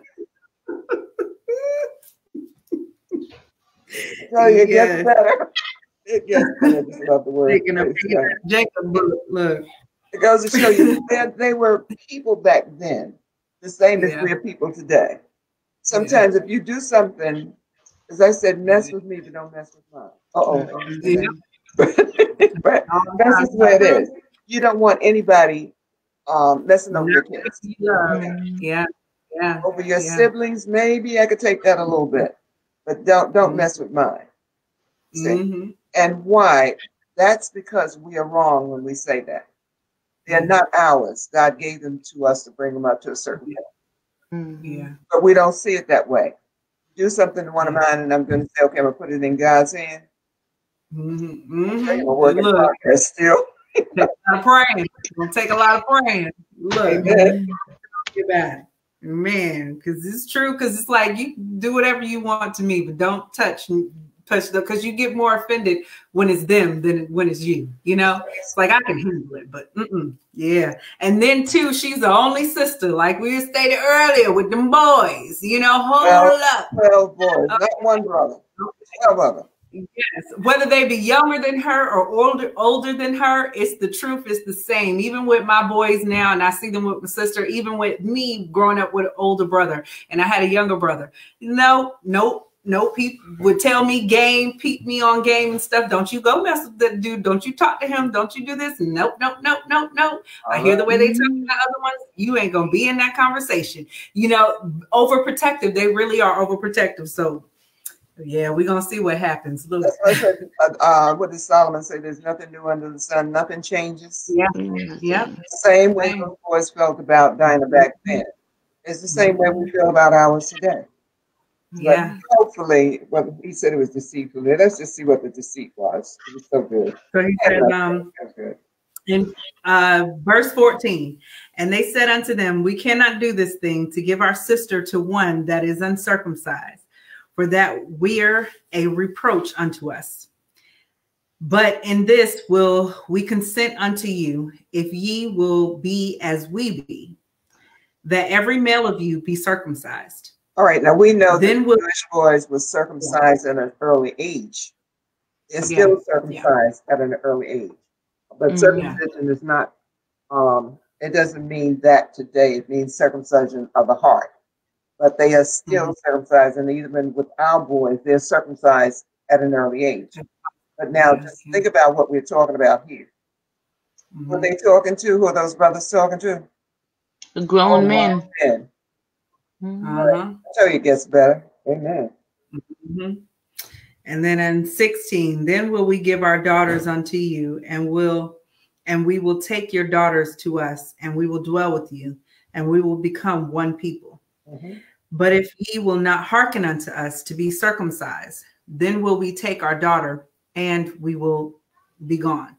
oh, it get better. It gets better. I just love the word. Taking a Jacob, look. It goes to show you that they were people back then, the same as yeah. we're people today. Sometimes yeah. if you do something, as I said, mess with me, but don't mess with mine. Uh-oh. Yeah. [laughs] but that's just way it is. You don't want anybody um, messing over your kids. Yeah. Yeah. Over your yeah. siblings, maybe I could take that a little bit, but don't don't mm-hmm. mess with mine. Mm-hmm. And why? That's because we are wrong when we say that. They're mm-hmm. not ours. God gave them to us to bring them up to a certain level. Mm-hmm. Yeah. But we don't see it that way. Do something to one of mine, and I'm going to say, okay, I'm going to put it in God's hand. Mm-hmm. mm-hmm. work in progress still. take a lot of praying. It'll take a lot of praying. Look, get back. Man, because it's true. Because it's like you do whatever you want to me, but don't touch touch the because you get more offended when it's them than when it's you. You know, it's like I can handle it, but yeah. And then too, she's the only sister, like we stated earlier, with them boys. You know, hold well, up. Twelve boys, not one brother. Twelve of them. Yes, whether they be younger than her or older older than her, it's the truth. It's the same. Even with my boys now, and I see them with my sister. Even with me growing up with an older brother, and I had a younger brother. No, nope no people would tell me game, peep me on game and stuff. Don't you go mess with that dude. Don't you talk to him. Don't you do this. Nope, nope, nope, nope, nope. I hear the way they talk to the other ones. You ain't gonna be in that conversation. You know, overprotective. They really are overprotective. So yeah, we're gonna see what happens. Look. Uh, uh, what does Solomon say? There's nothing new under the sun, nothing changes. Yeah, yeah. Same way the boys felt about Dinah back then. It's the same way we feel about ours today. Yeah. But hopefully, well, he said it was deceitful. Let's just see what the deceit was. It was so good. So he said, um, in uh, verse 14, and they said unto them, We cannot do this thing to give our sister to one that is uncircumcised, for that we're a reproach unto us. But in this will we consent unto you, if ye will be as we be, that every male of you be circumcised all right, now we know then the Jewish boys was circumcised yeah. at an early age. They're still circumcised yeah. at an early age. But mm, circumcision is not, um, it doesn't mean that today. It means circumcision of the heart. But they are still mm-hmm. circumcised, and even with our boys, they're circumcised at an early age. But now just think about what we're talking about here. Mm-hmm. What they talking to? Who are those brothers talking to? The grown men. men. Uh-huh. Until it gets better. Amen. Mm-hmm. And then in 16, then will we give our daughters unto you, and will and we will take your daughters to us, and we will dwell with you, and we will become one people. Mm-hmm. But if ye will not hearken unto us to be circumcised, then will we take our daughter, and we will be gone.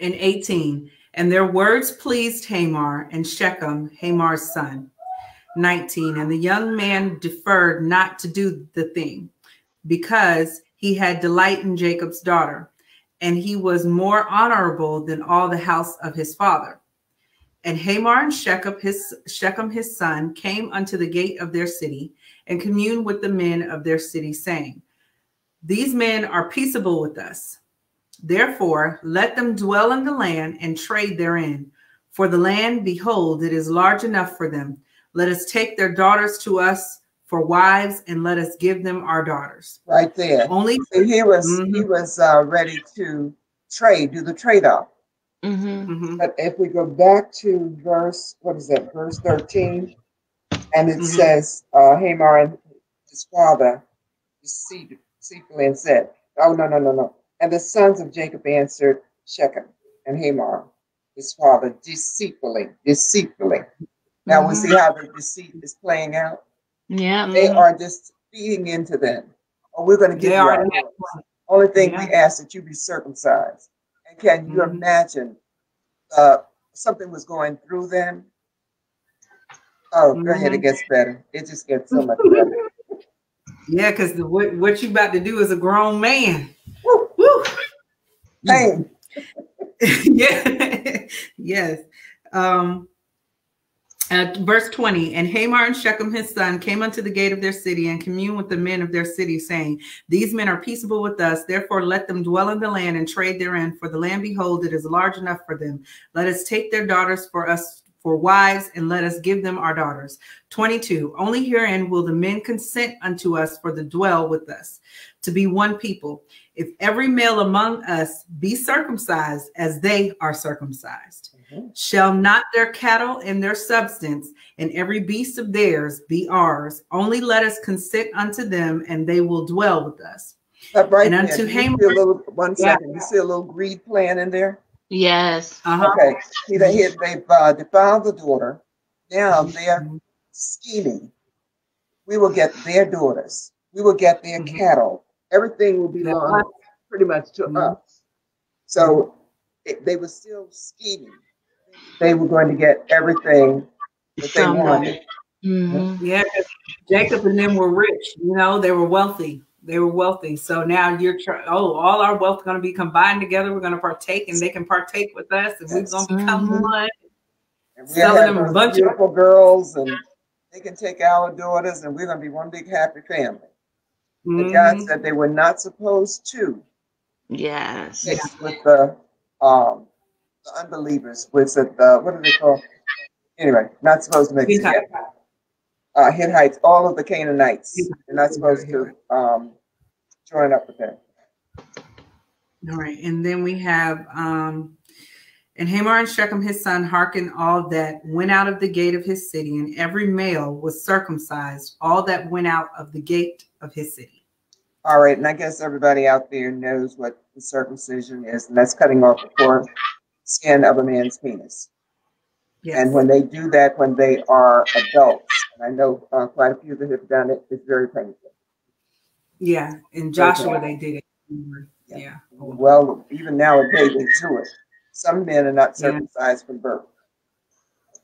In 18, and their words pleased Hamar and Shechem, Hamar's son 19. And the young man deferred not to do the thing because he had delight in Jacob's daughter, and he was more honorable than all the house of his father. And Hamor and Shechem his, Shechem his son came unto the gate of their city and communed with the men of their city, saying, These men are peaceable with us. Therefore, let them dwell in the land and trade therein. For the land, behold, it is large enough for them let us take their daughters to us for wives, and let us give them our daughters. Right there. Only so he was mm-hmm. he was uh, ready to trade, do the trade off. Mm-hmm. mm-hmm. But if we go back to verse, what is that? Verse thirteen, and it mm-hmm. says, uh, Hamor and his father deceitfully and said, "Oh no, no, no, no!" And the sons of Jacob answered Shechem and Hamor, his father, deceitfully, deceitfully. Now we see mm-hmm. how the deceit is playing out. Yeah. They mm-hmm. are just feeding into them. Oh, we're going to get they you our Only thing yeah. we ask that you be circumcised. And can you mm-hmm. imagine uh, something was going through them? Oh, go ahead. It Mhm. gets better. It just gets so much better. [laughs] Yeah, because what, what you about to do is a grown man. Woo. Woo. Pain. [laughs] yeah. [laughs] yes. Um, uh, verse 20 and Hamar and Shechem his son came unto the gate of their city and communed with the men of their city, saying, These men are peaceable with us, therefore let them dwell in the land and trade therein, for the land, behold, it is large enough for them. Let us take their daughters for us for wives, and let us give them our daughters. 22 Only herein will the men consent unto us for the dwell with us, to be one people. If every male among us be circumcised as they are circumcised. Shall not their cattle and their substance and every beast of theirs be ours? Only let us consent unto them, and they will dwell with us. But right And there, unto do you Haman- see a little, one Yeah. second, you see a little greed plan in there? Yes. Uh-huh. Okay, see, they had, they've uh, defiled the daughter. Now they're Mhm. scheming. We will get their daughters. We will get their Mhm. cattle. Everything will That's belong pretty much to Mhm. us. So it, they were still scheming. They were going to get everything that they From them. wanted. Mhm. Yeah, 'cause Jacob and them were rich. You know, they were wealthy. They were wealthy. So now you're trying. Oh, all our wealth going to be combined together. We're going to partake, and they can partake with us, and we're going to become Mhm. one. And we Selling them a those bunch of- girls, and they can take our daughters, and we're going to be one big happy family. But God Mhm. said they were not supposed to Yes. with the um the unbelievers. Was it the what are they called? Anyway, not supposed to make together. Uh, Hittites, all of the Canaanites. They're not supposed to um join up with them. All right, and then we have um, and Hamar and Shechem his son hearkened all that went out of the gate of his city, and every male was circumcised, all that went out of the gate of his city. All right, and I guess everybody out there knows what the circumcision is, and that's cutting off the core skin of a man's penis. Yes. And when they do that when they are adults, and I know uh, quite a few that have done it, it's very painful. yeah, in Joshua they did it. Yeah. Well, even nowadays they do it. Some men are not Yeah. circumcised from birth.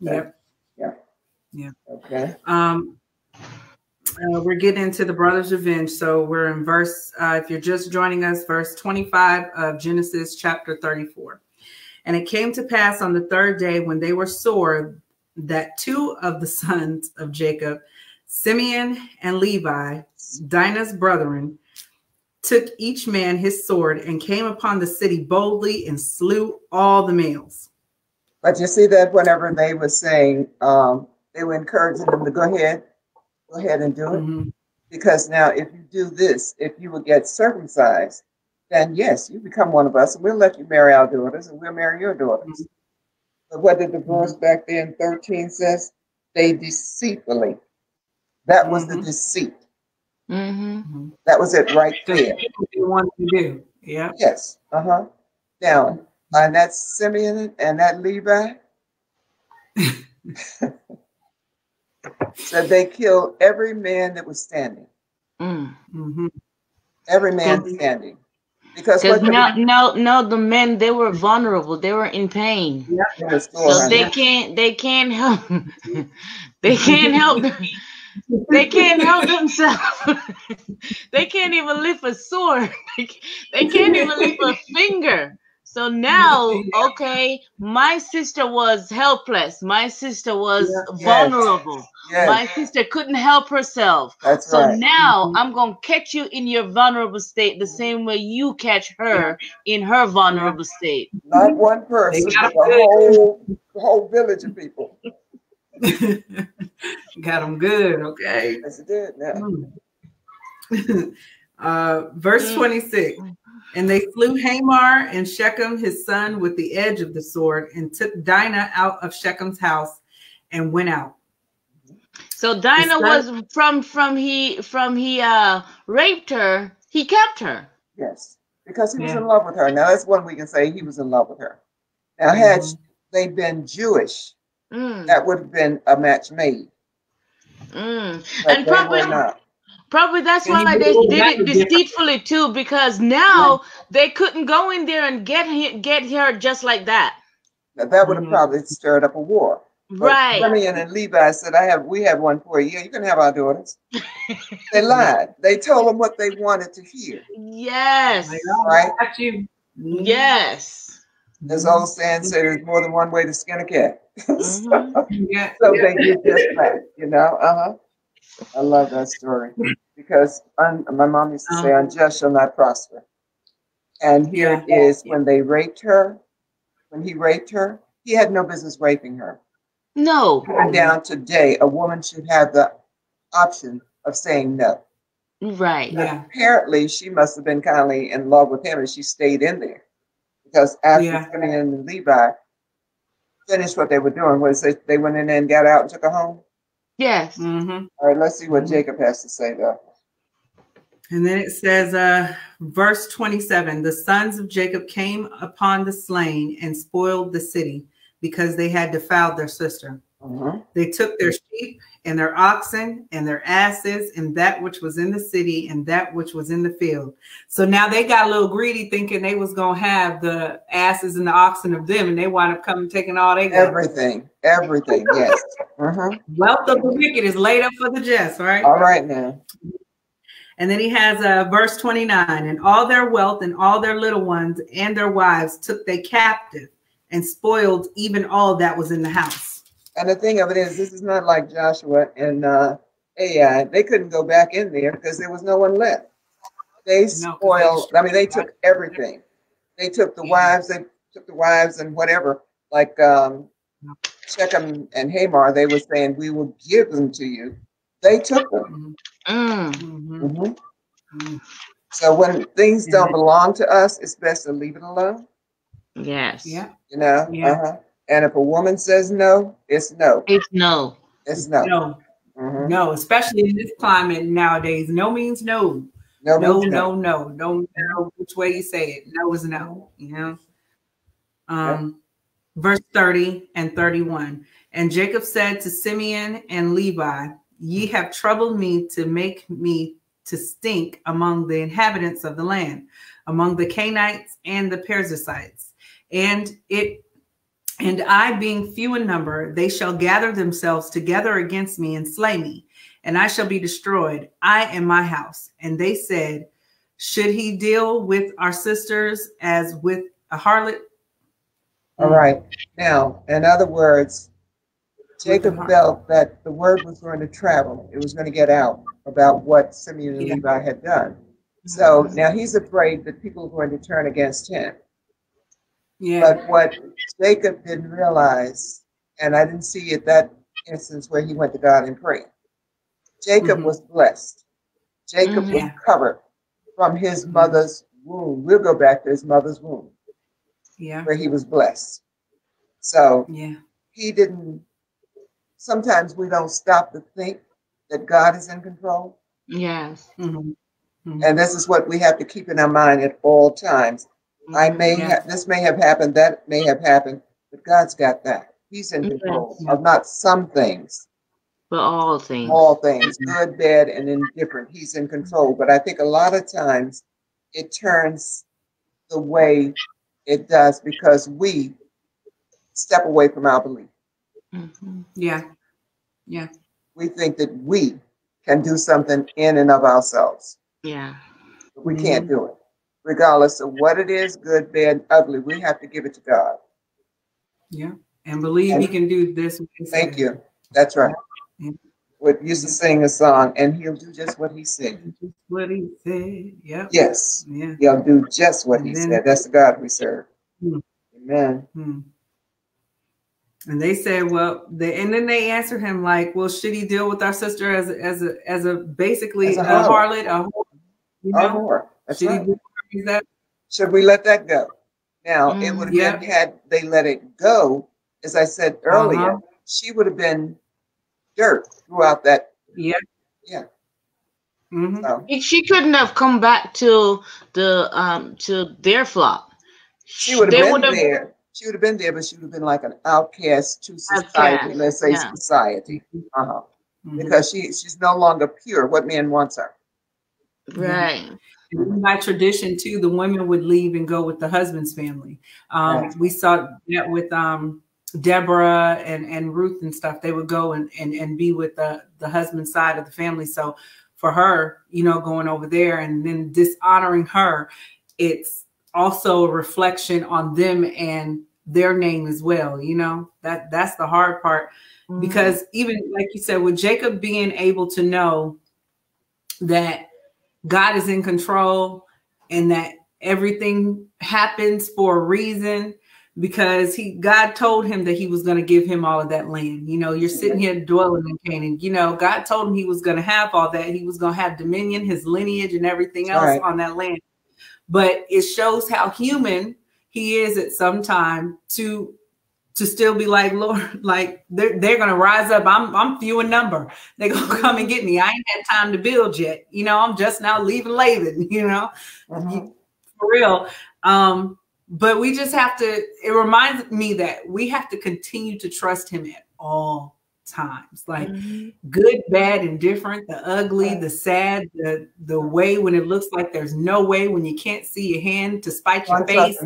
Yep. Yeah. Yeah. Okay. Um, uh, we're getting into the brothers' revenge. So we're in verse, uh, if you're just joining us, verse 25 of Genesis chapter 34. And it came to pass on the third day when they were sore that two of the [laughs] sons of Jacob, Simeon and Levi, Dinah's brethren, took each man his sword and came upon the city boldly and slew all the males. But you see that whenever they were saying, um, they were encouraging them to go ahead, go ahead and do it. Mhm. Because now, if you do this, if you will get circumcised, then yes, you become one of us, and we'll let you marry our daughters, and we'll marry your daughters. But what the verse back then, 13 says? They deceitfully. That was the Mhm. deceit. Mm-hmm. Mhm. That was it right there. what they wanted to do. Yeah. Yes. Uh huh. Now, and that Simeon and that Levi. [laughs] said they killed every man that was standing. Mm. Mhm. Every man Because- standing. Because what Because the, no, no, no, the men they were vulnerable. They were in pain. was So they can't [laughs] they can't help they can't help them. They can't help themselves. [laughs] they can't even lift a sword. [laughs] They can't even lift a finger. So now, okay, my sister was helpless. My sister was Yes. vulnerable. Yes, My sister couldn't help herself. that's So right. now Mhm. I'm gonna catch you in your vulnerable state the same way you catch her in her vulnerable state. Not one person, They but got the whole, whole village of people. [laughs] Got them good. Okay. Yes, it did. Yeah. [laughs] uh, verse Mm. 26 and they slew Hamar and Shechem his son with the edge of the sword and took Dinah out of Shechem's house and went out. So Dinah Is was from from he from he uh raped her. He kept her. Yes. Because he was in love with her. Now that's one we can say he was in love with her. Now, had Mhm. they been Jewish, Mm, that would have been a match made. mm. But And they probably were not. Probably that's And why was they did it to different- deceitfully too, because now they couldn't go in there and get he- get her just like that. Now, that would have Mhm. probably stirred up a war. Right. Simeon and Levi said, "I have, we have one for you. Yeah, you can have our daughters." [laughs] they lied. They told them what they wanted to hear. Yes. Right. Got you. Yes. As old saying said, "There's more than one way to skin a cat." [laughs] Mhm. Yeah. so they did just that, you know. Uh huh. I love that story because un, my mom used to say, Um, "Unjust shall not prosper." And here Yeah. it is when they raped her. When he raped her, he had no business raping her. No. Even down today, a woman should have the option of saying no. Right. Yeah. Apparently, she must have been kindly in love with him, and she stayed in there because after Yeah. Simeon and Levi finished what they were doing, was they, they went in there and got out and took her home. Yes. Mm-hmm. All right, let's see what Mhm. Jacob has to say, though. And then it says, uh, verse 27 the sons of Jacob came upon the slain and spoiled the city because they had defiled their sister. Mhm. They took their sheep and their oxen and their asses and that which was in the city and that which was in the field. So now they got a little greedy thinking they was going to have the asses and the oxen of them and they wind up coming taking all they got. Everything, everything, yes. Mhm. Wealth of the wicked is laid up for the just, right? All right now. And then he has uh, verse 29 and all their wealth and all their little ones and their wives took they captive and spoiled even all that was in the house. And the thing of it is, this is not like Joshua and uh, Ai. They couldn't go back in there because there was no one left. They No, 'cause they spoiled. I mean, they took everything. They took the Yeah. wives. They took the wives and whatever. Like um, Shechem and Hamar, they were saying, "We will give them to you." They took them. Mm. Mhm. Mhm. Mhm. So when things don't belong to us, it's best to leave it alone. Yes. Yeah. You know. Yeah. Uh-huh. And if a woman says no, it's no. It's no. It's no. No, Mhm. no, especially in this climate nowadays. No means no. No. No, means no, no. Don't know which way you say it. No is no. You know. Um, verse 30 and 31. And Jacob said to Simeon and Levi, Ye have troubled me to make me to stink among the inhabitants of the land, among the Canaanites and the Perizzites. And it and I being few in number, they shall gather themselves together against me and slay me, and I shall be destroyed, I and my house. And they said, Should he deal with our sisters as with a harlot? All right. Now, in other words, Jacob felt that the word was going to travel. It was going to get out about what Simeon and Yeah. Levi had done. Mm-hmm. So now he's afraid that people are going to turn against him. Yeah, But what Jacob didn't realize, and I didn't see it that instance where he went to God and prayed. Jacob Mhm. was blessed. Jacob Mhm. was covered from his mother's womb. We'll go back to his mother's womb yeah, where he was blessed. So yeah, he didn't sometimes we don't stop to think that God is in control. Yes. mhm, And this is what we have to keep in our mind at all times. I mm-hmm. may Yeah. have this may have happened, that may have happened, but God's got that. He's in Yes. control of not some things, but all things. all things, mm-hmm. good, bad, and indifferent. He's in control. But I think a lot of times it turns the way it does because we step away from our belief. Mhm. yeah, yeah, we think that we can do something in and of ourselves. Yeah. But we can't mm-hmm. do it. Regardless of what it is, good, bad, ugly, we have to give it to God. yeah. And believe he can do this. Thank you. That's right. Yeah. What used to sing a song, and he'll do just what he said. Just what he said. Yep. Yes, Yeah. he'll do just what he then- said. That's the God we serve. Hmm. Amen. Hmm. And they said, well, they, and then they answered him like, well, should he deal with our sister as a, as a, as a basically As a a, harlot. A, whore? you know? more. That's should right. he is that? Should we let that go? Now, it Mm, would have yeah. been had they let it go, as I said earlier, Uh-huh. she would have been dirt throughout that. Yeah. Yeah. Mhm. So. She couldn't have come back to the um to their flock. She would have been would've- there. She would have been there, but she would have been like an outcast to society. Outcast, let's say yeah. society, uh-huh. Mhm. because she she's no longer pure. What man wants her? Right. And by tradition too, the women would leave and go with the husband's family. Um, Right. We saw that with um, Deborah and, and Ruth and stuff, they would go and, and, and be with the, the husband side of the family. So for her, you know, going over there and then dishonoring her, it's also a reflection on them and their name as well. You know, that that's the hard part. Mm-hmm. Because even like you said, with Jacob being able to know that God is in control and that everything happens for a reason because he God told him that he was going to give him all of that land. You know, you're sitting here dwelling in Canaan. You know, God told him he was going to have all that. He was going to have dominion, his lineage, and everything else right. on that land. But it shows how human he is at some time to to still be like, Lord, [laughs] like they're, they're gonna rise up. I'm I'm few in number. [laughs] They're gonna come and get me. I ain't had time to build yet. You know, I'm just now leaving Laban, [laughs] you know, mm-hmm. for real. Um, but we just have to, it reminds me that we have to continue to trust him at all times. Like mm-hmm. good, bad, and different, the ugly, the sad, the the way when it looks like there's no way, when you can't see your hand to spite your face.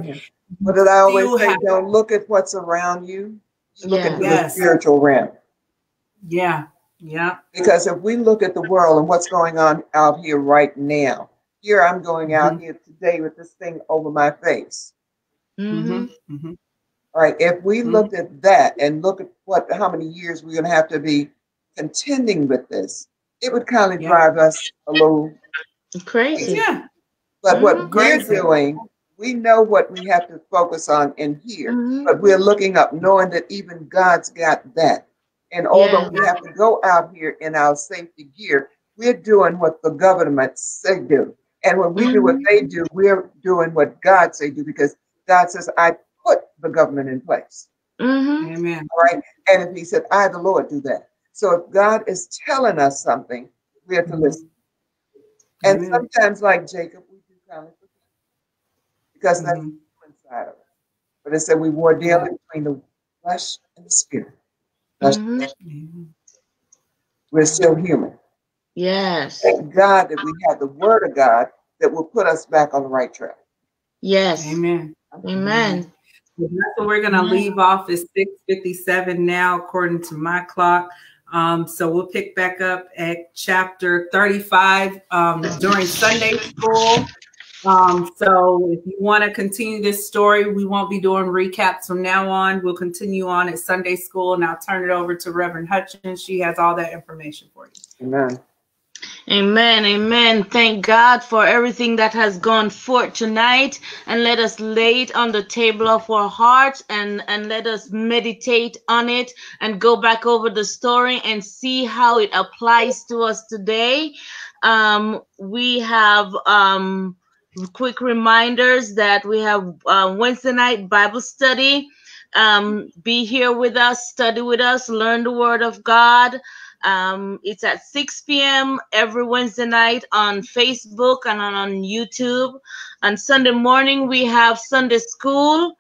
What did I always say? Don't look at what's around you. Look yeah. at yes. the spiritual realm. Yeah. Yeah. Because if we look at the world and what's going on out here right now, here I'm going out mm-hmm. here today with this thing over my face. Mm-hmm. Mm-hmm. All right. If we mm-hmm. looked at that and look at what how many years we're going to have to be contending with this, it would kind of yeah. drive us a little crazy. Yeah. But what mm-hmm. we're doing, we know what we have to focus on in here, mm-hmm. but we're looking up, knowing that even God's got that. And although yeah. we have to go out here in our safety gear, we're doing what the government say do. And when we do what they do, we're doing what God say do because God says, I put the government in place. Mm-hmm. Amen. All right. And if he said, I, the Lord, do that. So if God is telling us something, we have to mm-hmm. listen. And Amen. sometimes, like Jacob, we do kind of forget because that's mm-hmm. inside of us. But it said we war daily between the flesh and the spirit. Mm-hmm. We're still human. Yes. Thank God that we have the word of God that will put us back on the right track. Yes. Amen. Amen. That's what we're going to leave off is 657 now, according to my clock. Um, so we'll pick back up at chapter 35 um, during Sunday school. Um, so if you want to continue this story, we won't be doing recaps from now on. We'll continue on at Sunday school, and I'll turn it over to Reverend Hutchins. She has all that information for you. Amen. Amen. Amen. Thank God for everything that has gone forth tonight. And let us lay it on the table of our hearts and, and let us meditate on it and go back over the story and see how it applies to us today. Um, we have um, quick reminders that we have uh, Wednesday night Bible study. Um, be here with us, study with us, learn the word of God. Um, it's at 6 p.m. every Wednesday night on Facebook and on, on YouTube. On Sunday morning, we have Sunday school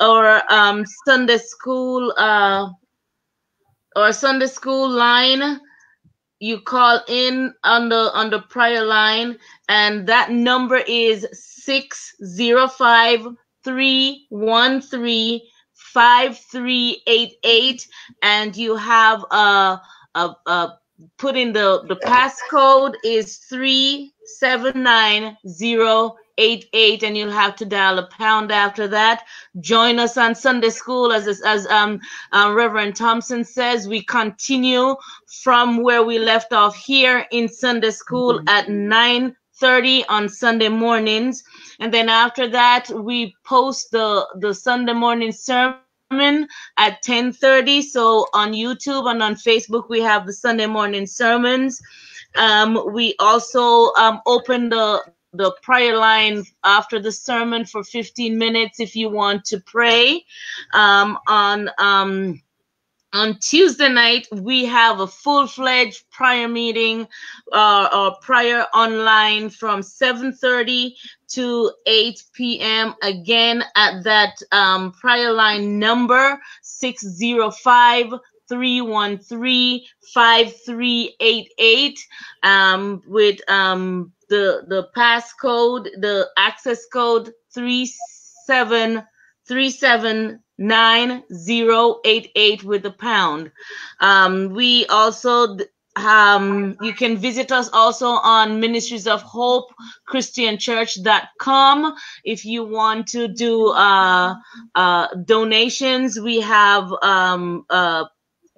or um, Sunday school uh, or Sunday school line. You call in on the on the prayer line, and that number is 605 313 5388 and you have a a, uh, put in the the passcode is three seven nine zero eight eight, and you'll have to dial a pound after that. Join us on Sunday school, as as um, uh, Reverend Thompson says. We continue from where we left off here in Sunday school mm-hmm. at nine 30 on Sunday mornings. And then after that, we post the, the Sunday morning sermon at 10:30. So on YouTube and on Facebook, we have the Sunday morning sermons. Um, we also um, open the the prayer line after the sermon for 15 minutes if you want to pray. Um, on um, on Tuesday night, we have a full fledged prior meeting uh, or prayer online from 7:30 to 8 p.m. Again, at that um, prayer line number 605 313 5388 um, with um, the, the passcode, the access code 3737 9088 with a pound. Um, we also um, you can visit us also on ministries of hope christian church.com if you want to do uh, uh, donations we have um, uh,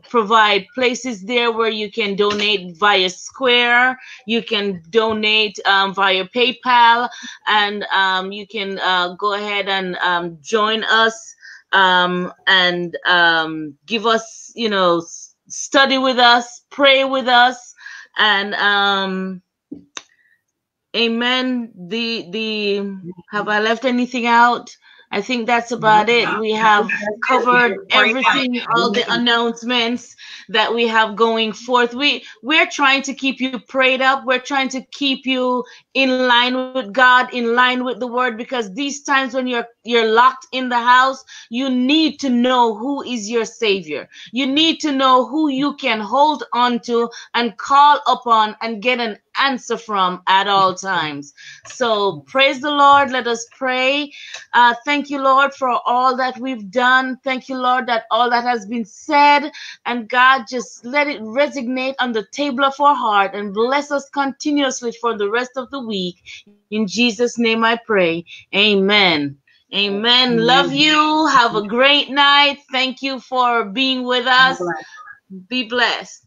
provide places there where you can donate via Square, you can donate um, via PayPal, and um, you can uh, go ahead and um, join us um, and um, give us, you know, study with us, pray with us, and um, Amen. The the have I left anything out? I think that's about it. We have covered everything, all the announcements that we have going forth. We we're trying to keep you prayed up. We're trying to keep you in line with God, in line with the word, because these times when you're you're locked in the house, you need to know who is your savior. You need to know who you can hold on to and call upon and get an answer from at all times. So praise the Lord. Let us pray. Uh, thank you, Lord, for all that we've done. Thank you, Lord, that all that has been said. And God, just let it resonate on the table of our heart and bless us continuously for the rest of the week. In Jesus' name I pray. Amen. Amen. Amen. Love you. Have a great night. Thank you for being with us. Be blessed.